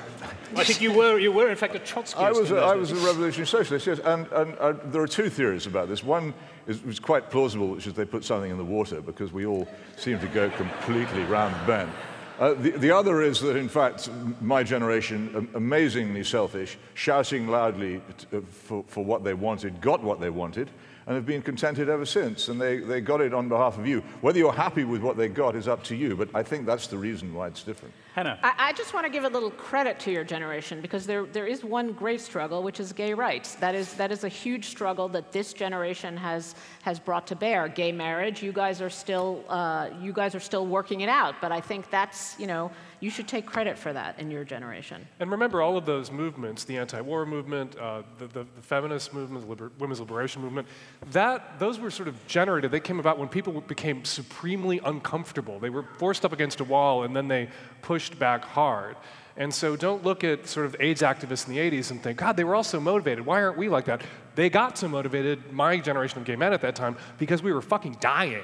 I think you were, you were in fact a Trotskyist. I was, a, I was a revolutionary socialist, yes. And, and uh, there are two theories about this. One is, was quite plausible, which is they put something in the water because we all seem to go completely round the bend. Uh, the, the, other is that, in fact, my generation, amazingly selfish, shouting loudly uh, for, for what they wanted, got what they wanted, and have been contented ever since. And they, they got it on behalf of you. Whether you're happy with what they got is up to you, but I think that's the reason why it's different. Hanna. I, I just want to give a little credit to your generation because there, there is one great struggle, which is gay rights. That is, that is a huge struggle that this generation has, has brought to bear. Gay marriage, you guys are still, uh, you guys are still working it out, but I think that's, you know, you should take credit for that in your generation. And remember, all of those movements the anti war movement, uh, the, the, the, feminist movement, the liber- women's liberation movement that, those were sort of generated. They came about when people became supremely uncomfortable. They were forced up against a wall and then they pushed back hard. And so don't look at sort of AIDS activists in the 80s and think, God, they were all so motivated. Why aren't we like that? They got so motivated, my generation of gay men at that time, because we were fucking dying.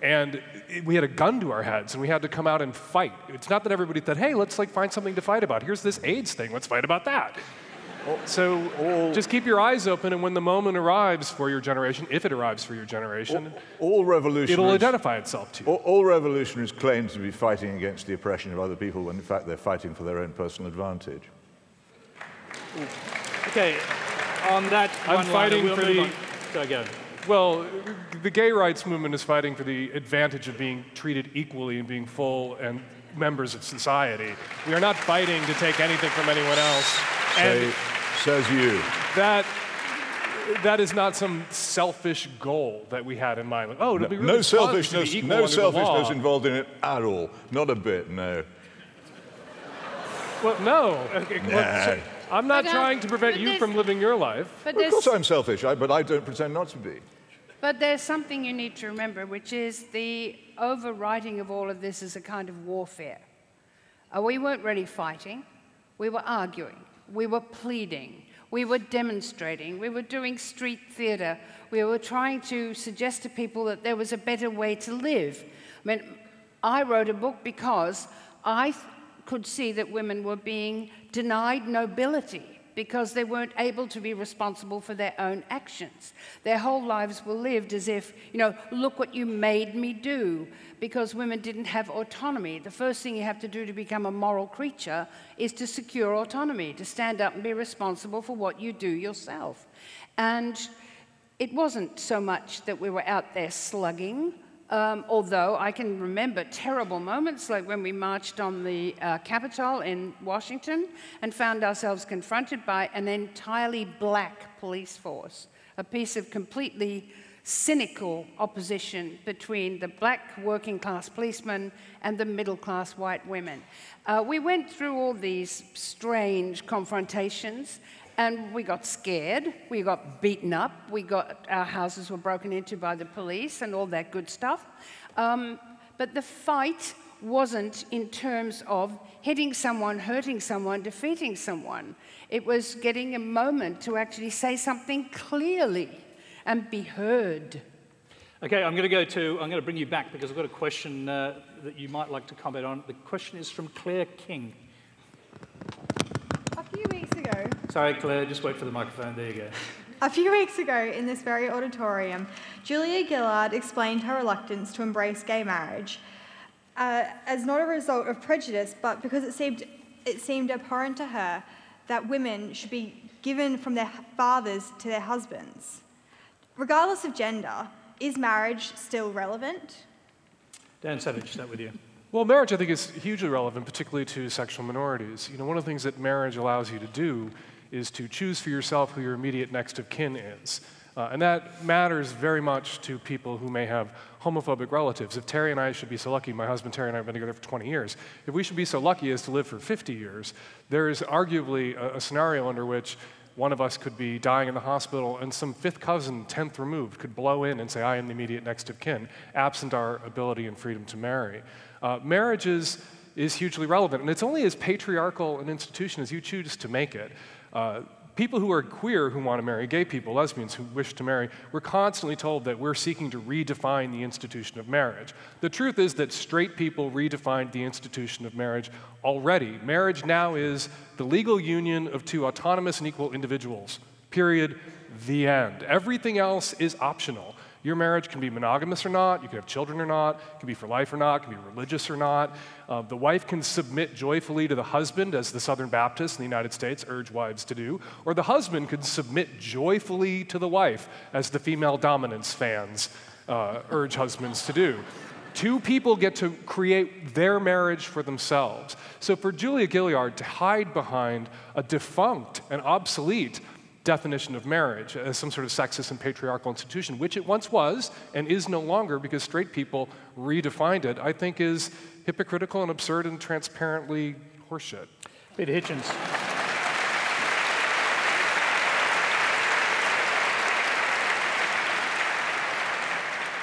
And we had a gun to our heads and we had to come out and fight. It's not that everybody thought, hey, let's like find something to fight about. Here's this AIDS thing, let's fight about that. So all, just keep your eyes open, and when the moment arrives for your generation, if it arrives for your generation, all, all revolutionaries, it'll identify itself to you. All, all, revolutionaries claim to be fighting against the oppression of other people, when in fact they're fighting for their own personal advantage. Okay, on that, I'm fighting we'll for the. Go again. Well, the gay rights movement is fighting for the advantage of being treated equally and being full and members of society. We are not fighting to take anything from anyone else. Say, says you. That that is not some selfish goal that we had in mind. Like, oh, it'll No, be really no fun to be selfishness, equal no under the selfishness law. involved in it at all. Not a bit, no. Well, no. Okay, well, so- I'm not But, uh, trying to prevent you from living your life. But Well, of course I'm selfish, I, but I don't pretend not to be. But there's something you need to remember, which is the overriding of all of this is a kind of warfare. Uh, we weren't really fighting, we were arguing, we were pleading, we were demonstrating, we were doing street theater, we were trying to suggest to people that there was a better way to live. I mean, I wrote a book because I could see that women were being denied nobility because they weren't able to be responsible for their own actions. Their whole lives were lived as if, you know, look what you made me do, because women didn't have autonomy. The first thing you have to do to become a moral creature is to secure autonomy, to stand up and be responsible for what you do yourself. And it wasn't so much that we were out there slugging, um, although I can remember terrible moments like when we marched on the uh, Capitol in Washington and found ourselves confronted by an entirely black police force, a piece of completely cynical opposition between the black working class policemen and the middle class white women. Uh, we went through all these strange confrontations and we got scared, we got beaten up, we got, our houses were broken into by the police and all that good stuff. Um, but the fight wasn't in terms of hitting someone, hurting someone, defeating someone. It was getting a moment to actually say something clearly and be heard. Okay, I'm going to go to, I'm going to bring you back because I've got a question uh, that you might like to comment on. The question is from Claire King. A few weeks ago, Sorry, Claire, just wait for the microphone. There you go. a few weeks ago in this very auditorium, Julia Gillard explained her reluctance to embrace gay marriage uh, as not a result of prejudice, but because it seemed, it seemed abhorrent to her that women should be given from their fathers to their husbands. Regardless of gender, is marriage still relevant? Dan Savage, start with you. Well, marriage, I think, is hugely relevant, particularly to sexual minorities. You know, one of the things that marriage allows you to do is to choose for yourself who your immediate next of kin is. Uh, and that matters very much to people who may have homophobic relatives. If Terry and I should be so lucky, my husband Terry and I have been together for 20 years, if we should be so lucky as to live for 50 years, there is arguably a, a scenario under which one of us could be dying in the hospital and some fifth cousin, 10th removed, could blow in and say, I am the immediate next of kin, absent our ability and freedom to marry. Uh, marriage is, is hugely relevant, and it's only as patriarchal an institution as you choose to make it. Uh, people who are queer who want to marry, gay people, lesbians who wish to marry, we're constantly told that we're seeking to redefine the institution of marriage. The truth is that straight people redefined the institution of marriage already. Marriage now is the legal union of two autonomous and equal individuals. Period. The end. Everything else is optional. Your marriage can be monogamous or not, you can have children or not, it can be for life or not, it can be religious or not. Uh, the wife can submit joyfully to the husband, as the Southern Baptists in the United States urge wives to do, or the husband can submit joyfully to the wife, as the female dominance fans uh, urge husbands to do. Two people get to create their marriage for themselves. So for Julia Gillard to hide behind a defunct and obsolete definition of marriage as some sort of sexist and patriarchal institution, which it once was and is no longer because straight people redefined it, I think is hypocritical and absurd and transparently horseshit. Peter Hitchens.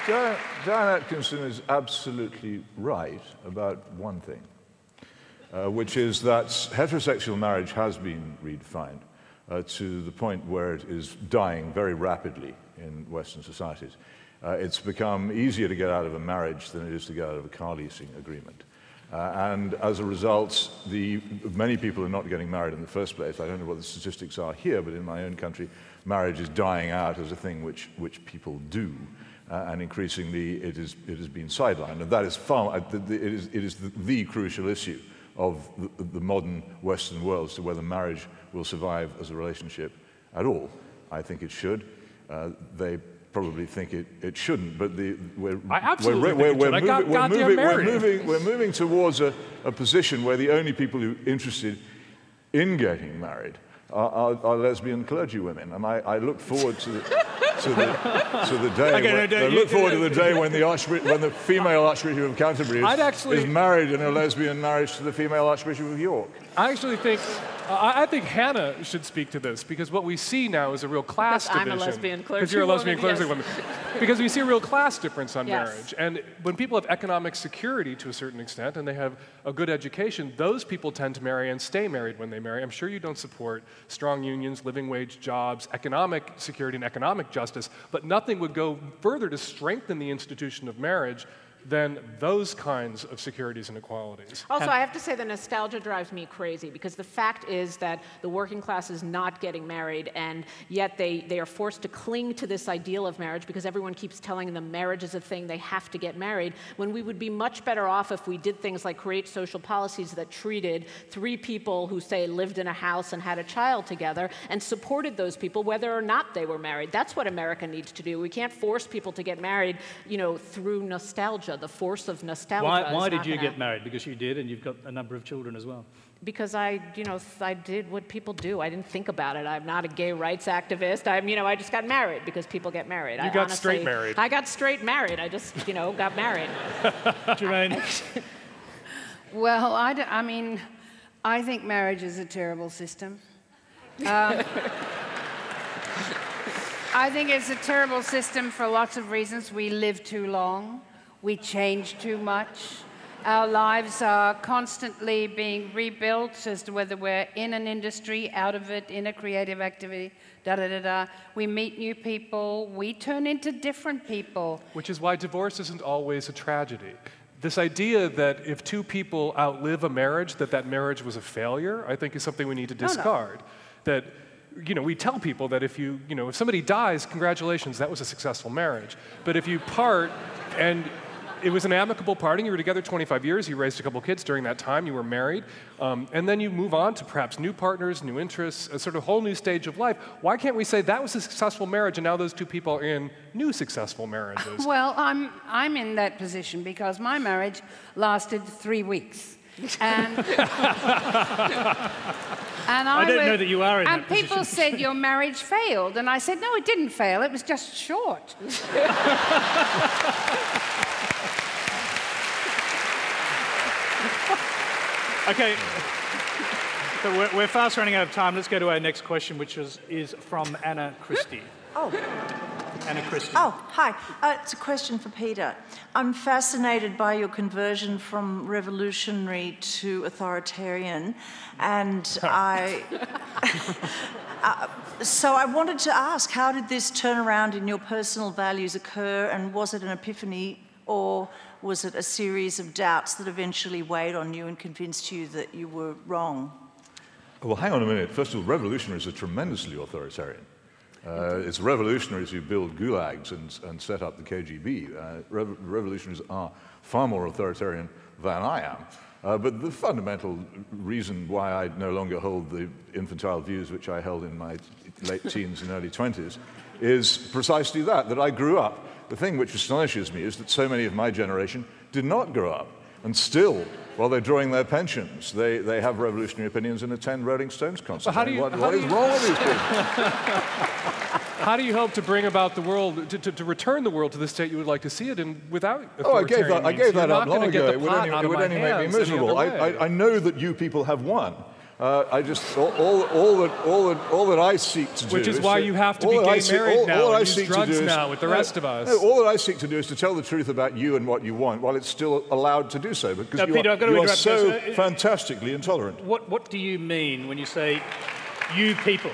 Diane, Diane Atkinson is absolutely right about one thing, uh, which is that heterosexual marriage has been redefined uh, to the point where it is dying very rapidly in Western societies. Uh, it's become easier to get out of a marriage than it is to get out of a car leasing agreement. Uh, and as a result, the, many people are not getting married in the first place. I don't know what the statistics are here, but in my own country, marriage is dying out as a thing which, which people do. Uh, and increasingly, it, is, it has been sidelined. And that is far, uh, it is, it is the, the crucial issue of the, the modern Western world as to whether marriage will survive as a relationship at all. I think it should. Uh, they probably think it, it shouldn't, but the, we're, I absolutely we're, think it should. I moving, we're, moving, we're, moving, we're moving towards a, a position where the only people who are interested in getting married are, are, are lesbian clergywomen. And I, I look forward to the, to the, to the day. Okay, no, when, no, I you- look forward to the day when the, Archbishop, when the female Archbishop of Canterbury is, actually- is married in a lesbian marriage to the female Archbishop of York. I actually think, I I think Hanna should speak to this because what we see now is a real class Because I'm a division. lesbian Because you're a lesbian clergywoman, clergywoman. because we see a real class difference on Yes. marriage. And when people have economic security to a certain extent and they have a good education, those people tend to marry and stay married when they marry. I'm sure you don't support strong unions, living wage jobs, economic security, and economic justice, but nothing would go further to strengthen the institution of marriage than those kinds of securities and equalities. Also, I have to say the nostalgia drives me crazy because the fact is that the working class is not getting married, and yet they, they are forced to cling to this ideal of marriage because everyone keeps telling them marriage is a thing, they have to get married, when we would be much better off if we did things like create social policies that treated three people who, say, lived in a house and had a child together and supported those people whether or not they were married. That's what America needs to do. We can't force people to get married, you know, through nostalgia. The force of nostalgia. Why, is why did not you gonna get married? Because you did, and you've got a number of children as well. because I, you know, I did what people do. I didn't think about it. I'm not a gay rights activist. I'm, you know, I just got married because people get married. You I got straight married. I got straight married. I just, you know, got married. Germaine? Well, I, d- I mean, I think marriage is a terrible system. Um, I think it's a terrible system for lots of reasons. We live too long, we change too much. Our lives are constantly being rebuilt as to whether we're in an industry, out of it, in a creative activity, da da da da. We meet new people, we turn into different people. Which is why divorce isn't always a tragedy. This idea that if two people outlive a marriage, that that marriage was a failure, I think is something we need to No, no. discard. That, you know, we tell people that if you, you know, if somebody dies, congratulations, that was a successful marriage. But if you part and it was an amicable parting, you were together 25 years, you raised a couple kids during that time, you were married, um, and then you move on to perhaps new partners, new interests, a sort of whole new stage of life. Why can't we say that was a successful marriage and now those two people are in new successful marriages? Well, I'm, I'm in that position because my marriage lasted three weeks. And, and I, I don't was- know that you are in And that people position. said your marriage failed. And I said, no, it didn't fail. It was just short. Okay. So we're, we're fast running out of time. Let's go to our next question, which is, is from Anna Christie. Oh. Anna Christie. Oh, hi. Uh, it's a question for Peter. I'm fascinated by your conversion from revolutionary to authoritarian, and I. uh, so I wanted to ask, how did this turnaround in your personal values occur, and was it an epiphany, or was it a series of doubts that eventually weighed on you and convinced you that you were wrong? Well, hang on a minute. First of all, revolutionaries are tremendously authoritarian. Uh, it's revolutionaries who build gulags and, and set up the KGB. Uh, rev- revolutionaries are far more authoritarian than I am. Uh, but the fundamental reason why I no longer hold the infantile views which I held in my late teens and early 20s is precisely that, that I grew up. The thing which astonishes me is that so many of my generation did not grow up. And still, while they're drawing their pensions, they, they have revolutionary opinions and attend Rolling Stones concerts. how do you- what, how what do is you- wrong with these people? How do you hope to bring about the world, to, to, to return the world to the state you would like to see it in without Oh, I gave that, I gave You're that up long ago. It would only, it would only make me miserable. I. I, I know that you people have won. Uh, I just all, all, all, that, all, that, all that I seek to do, Which is why to- you have to be gay seek- married all, now all and I use seek to do is- now with the no, rest of us. no, all that I seek to do is to tell the truth about you and what you want, while it's still allowed to do so, because Now, you, Peter, are, I've got to you are so you. So, uh, fantastically intolerant. What, what do you mean when you say you people?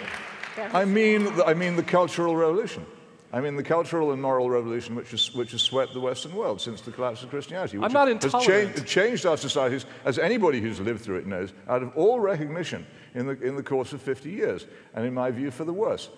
I mean, the, I mean the Cultural Revolution. I mean the cultural and moral revolution which has, which has swept the Western world since the collapse of Christianity. Which I'm not has changed, changed our societies, as anybody who's lived through it knows, out of all recognition in the, in the course of 50 years, and in my view, for the worse.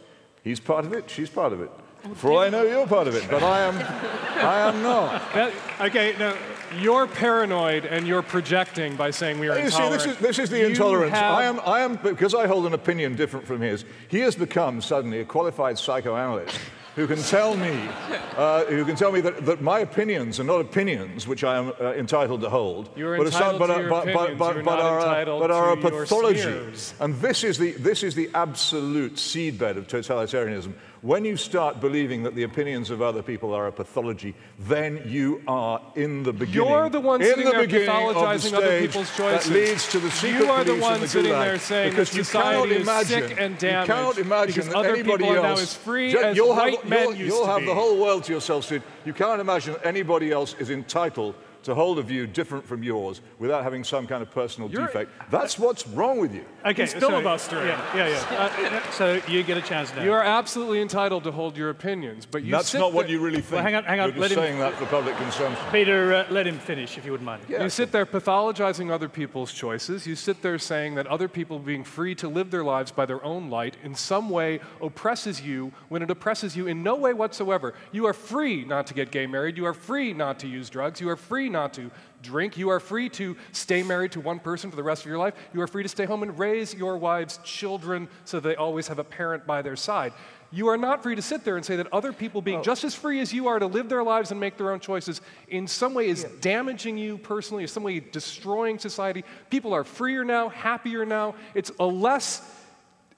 He's part of it, she's part of it. For all I know, you're part of it, but I am, I am not. That- okay, now, you're paranoid and you're projecting by saying we are You see, this is, this is the You intolerance. have- I am, I am, because I hold an opinion different from his, he has become suddenly a qualified psychoanalyst who can tell me, uh, who can tell me that, that my opinions are not opinions which I am uh, entitled to hold, You're but, entitled but, to are- your but, but, opinions. but, You're but are, a- but are a pathology. smears. And this is, the, this is the absolute seedbed of totalitarianism. When you start believing that the opinions of other people are a pathology, then you are in the beginning. You're the one in sitting the there of the other people's choices. That leads to the secret You are the one the sitting there saying because that you society cannot is imagine, sick and You damaged cannot imagine because that other anybody people are now else. as free as you'll white have, men you'll, used you'll to have be. the whole world to yourself, Sid. You cannot imagine anybody else is entitled to hold a view different from yours without having some kind of personal You're- defect. That's what's wrong with you. Okay, He's filibustering. Yeah, yeah, yeah. Uh, so you get a chance now. You are absolutely entitled to hold your opinions, but you That's sit not what you really think. Well, hang on, hang on, You're let just him- saying that for public consumption. Peter, uh, let him finish if you wouldn't mind. You sit there pathologizing other people's choices. You sit there saying that other people being free to live their lives by their own light in some way oppresses you when it oppresses you in no way whatsoever. You are free not to get gay married. You are free not to use drugs. You are free not to drink. You are free to stay married to one person for the rest of your life. You are free to stay home and raise your wives' children so they always have a parent by their side. You are not free to sit there and say that other people being just as free as you are to live their lives and make their own choices in some way is damaging you personally, in some way destroying society. People are freer now, happier now. It's a less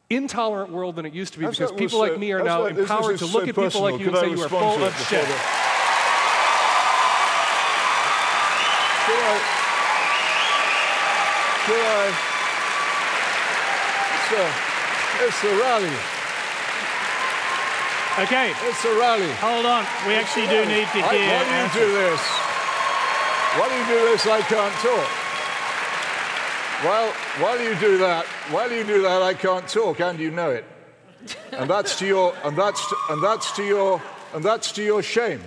intolerant world than it used to be That's because people like me are now is empowered to look so at people like you and Could say you are full of shit. Could I? It's a, it's rally. Okay. It's a rally. Hold on. We actually do need to I- why do you do this, Why do you do this, I can't talk. While, while you do that, while you do that, I can't talk, and you know it. And that's to your, and that's, to, and that's to your, and that's to your shame,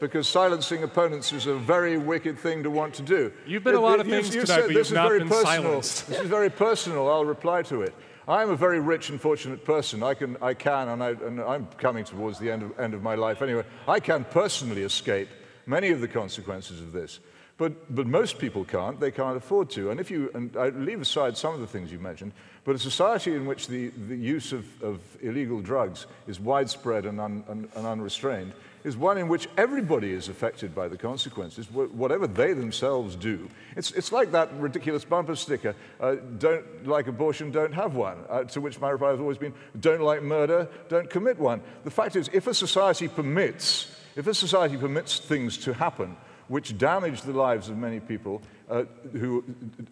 because silencing opponents is a very wicked thing to want to do. You've been a lot of you've- things you've tonight, said but this you've is not very been personal. silenced. This is very personal. I'll reply to it. I am a very rich and fortunate person. I can, I can, and, I, and I'm coming towards the end of, end of my life anyway. I can personally escape many of the consequences of this. But, but most people can't. They can't afford to. And if you, and I leave aside some of the things you mentioned, but a society in which the, the use of, of illegal drugs is widespread and, un, and, and unrestrained is one in which everybody is affected by the consequences, whatever they themselves do. It's, it's like that ridiculous bumper sticker, uh, don't like abortion, don't have one, uh, to which my reply has always been, don't like murder, don't commit one. The fact is, if a society permits, if a society permits things to happen which damage the lives of many people uh, who,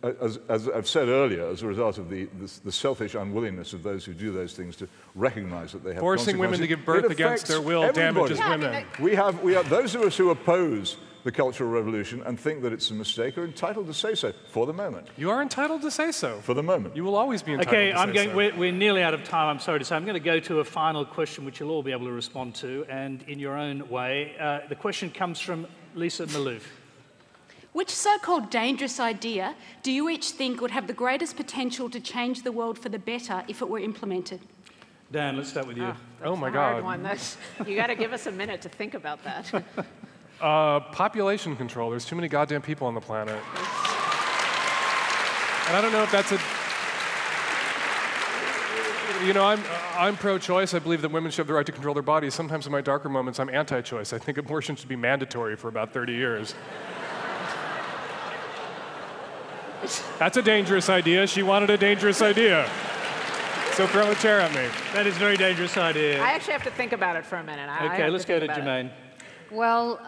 uh, as, as I've said earlier, as a result of the, the, the selfish unwillingness of those who do those things to recognize that they have Forcing women to give birth against their will everybody. damages Yeah, I mean, women. We have, we have those of us who oppose the Cultural Revolution and think that it's a mistake are entitled to say so for the moment. You are entitled to say so. For the moment. You will always be entitled Okay, to I'm say going. so. We're, we're nearly out of time. I'm sorry to say. I'm going to go to a final question, which you'll all be able to respond to, and in your own way. Uh, the question comes from Lisa Malouf. Which so called dangerous idea do you each think would have the greatest potential to change the world for the better if it were implemented? Dan, let's start with you. Oh my It's a hard God. one. That's, you got to give us a minute to think about that. Uh, population control. There's too many goddamn people on the planet. And I don't know if that's a. You know, I'm, I'm pro choice. I believe that women should have the right to control their bodies. Sometimes in my darker moments, I'm anti choice. I think abortion should be mandatory for about 30 years. That's a dangerous idea. She wanted a dangerous idea. So throw a chair at me. That is a very dangerous idea. I actually have to think about it for a minute. I, I okay, have let's go to about it. Germaine. Well,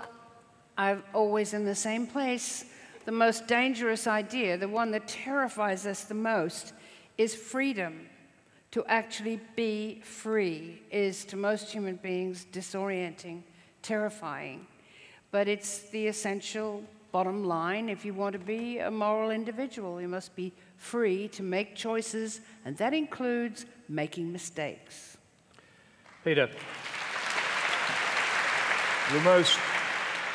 I'm always in the same place. The most dangerous idea, the one that terrifies us the most, is freedom. To actually be free is to most human beings disorienting, terrifying. But it's the essential bottom line. If you want to be a moral individual, you must be free to make choices, and that includes making mistakes. Peter. The most,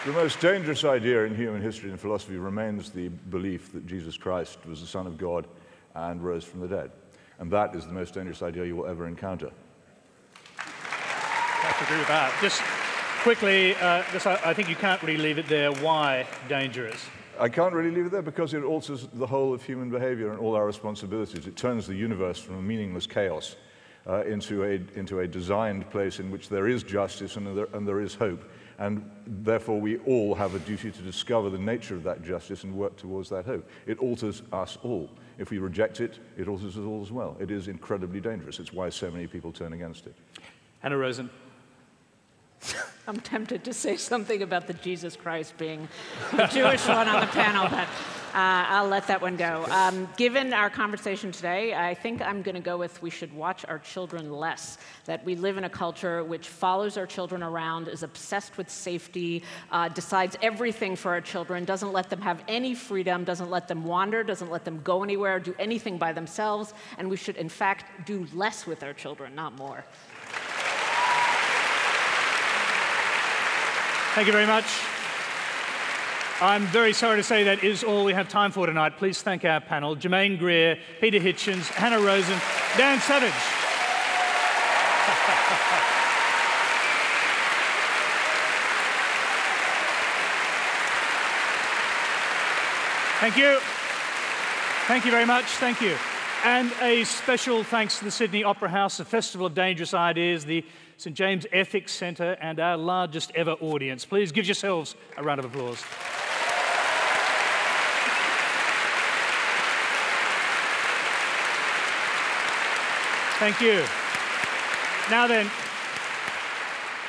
the most dangerous idea in human history and philosophy remains the belief that Jesus Christ was the Son of God and rose from the dead. And that is the most dangerous idea you will ever encounter. I have to agree with that. Just quickly, uh, just, I, I think you can't really leave it there. Why dangerous? I can't really leave it there because it alters the whole of human behavior and all our responsibilities. It turns the universe from a meaningless chaos uh, into, a, into a designed place in which there is justice and there, and there is hope. And therefore, we all have a duty to discover the nature of that justice and work towards that hope. It alters us all. If we reject it, it alters us all as well. It is incredibly dangerous. It's why so many people turn against it. Hanna Rosin. I'm tempted to say something about the Jesus Christ being the Jewish one on the panel, but uh, I'll let that one go. Um, given our conversation today, I think I'm going to go with we should watch our children less. That we live in a culture which follows our children around, is obsessed with safety, uh, decides everything for our children, doesn't let them have any freedom, doesn't let them wander, doesn't let them go anywhere, do anything by themselves, and we should, in fact, do less with our children, not more. Thank you very much. I'm very sorry to say that is all we have time for tonight. Please thank our panel Germaine Greer, Peter Hitchens, Hanna Rosin, Dan Savage. Thank you. Thank you very much. Thank you. And a special thanks to the Sydney Opera House, the Festival of Dangerous Ideas, the St James Ethics Centre, and our largest ever audience. Please give yourselves a round of applause. Thank you. Now then,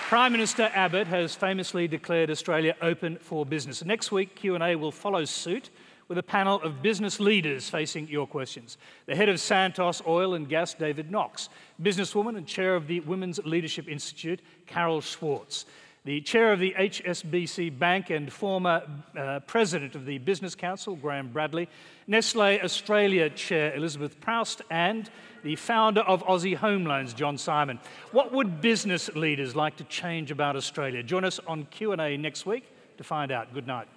Prime Minister Abbott has famously declared Australia open for business. Next week, Q&A will follow suit with a panel of business leaders facing your questions. The head of Santos Oil and Gas, David Knox, businesswoman and chair of the Women's Leadership Institute, Carol Schwartz, the chair of the HSBC Bank and former uh, president of the Business Council, Graham Bradley, Nestle Australia chair, Elizabeth Proust, and the founder of Aussie Home Loans, John Symond. What would business leaders like to change about Australia? Join us on Q&A next week to find out. Good night.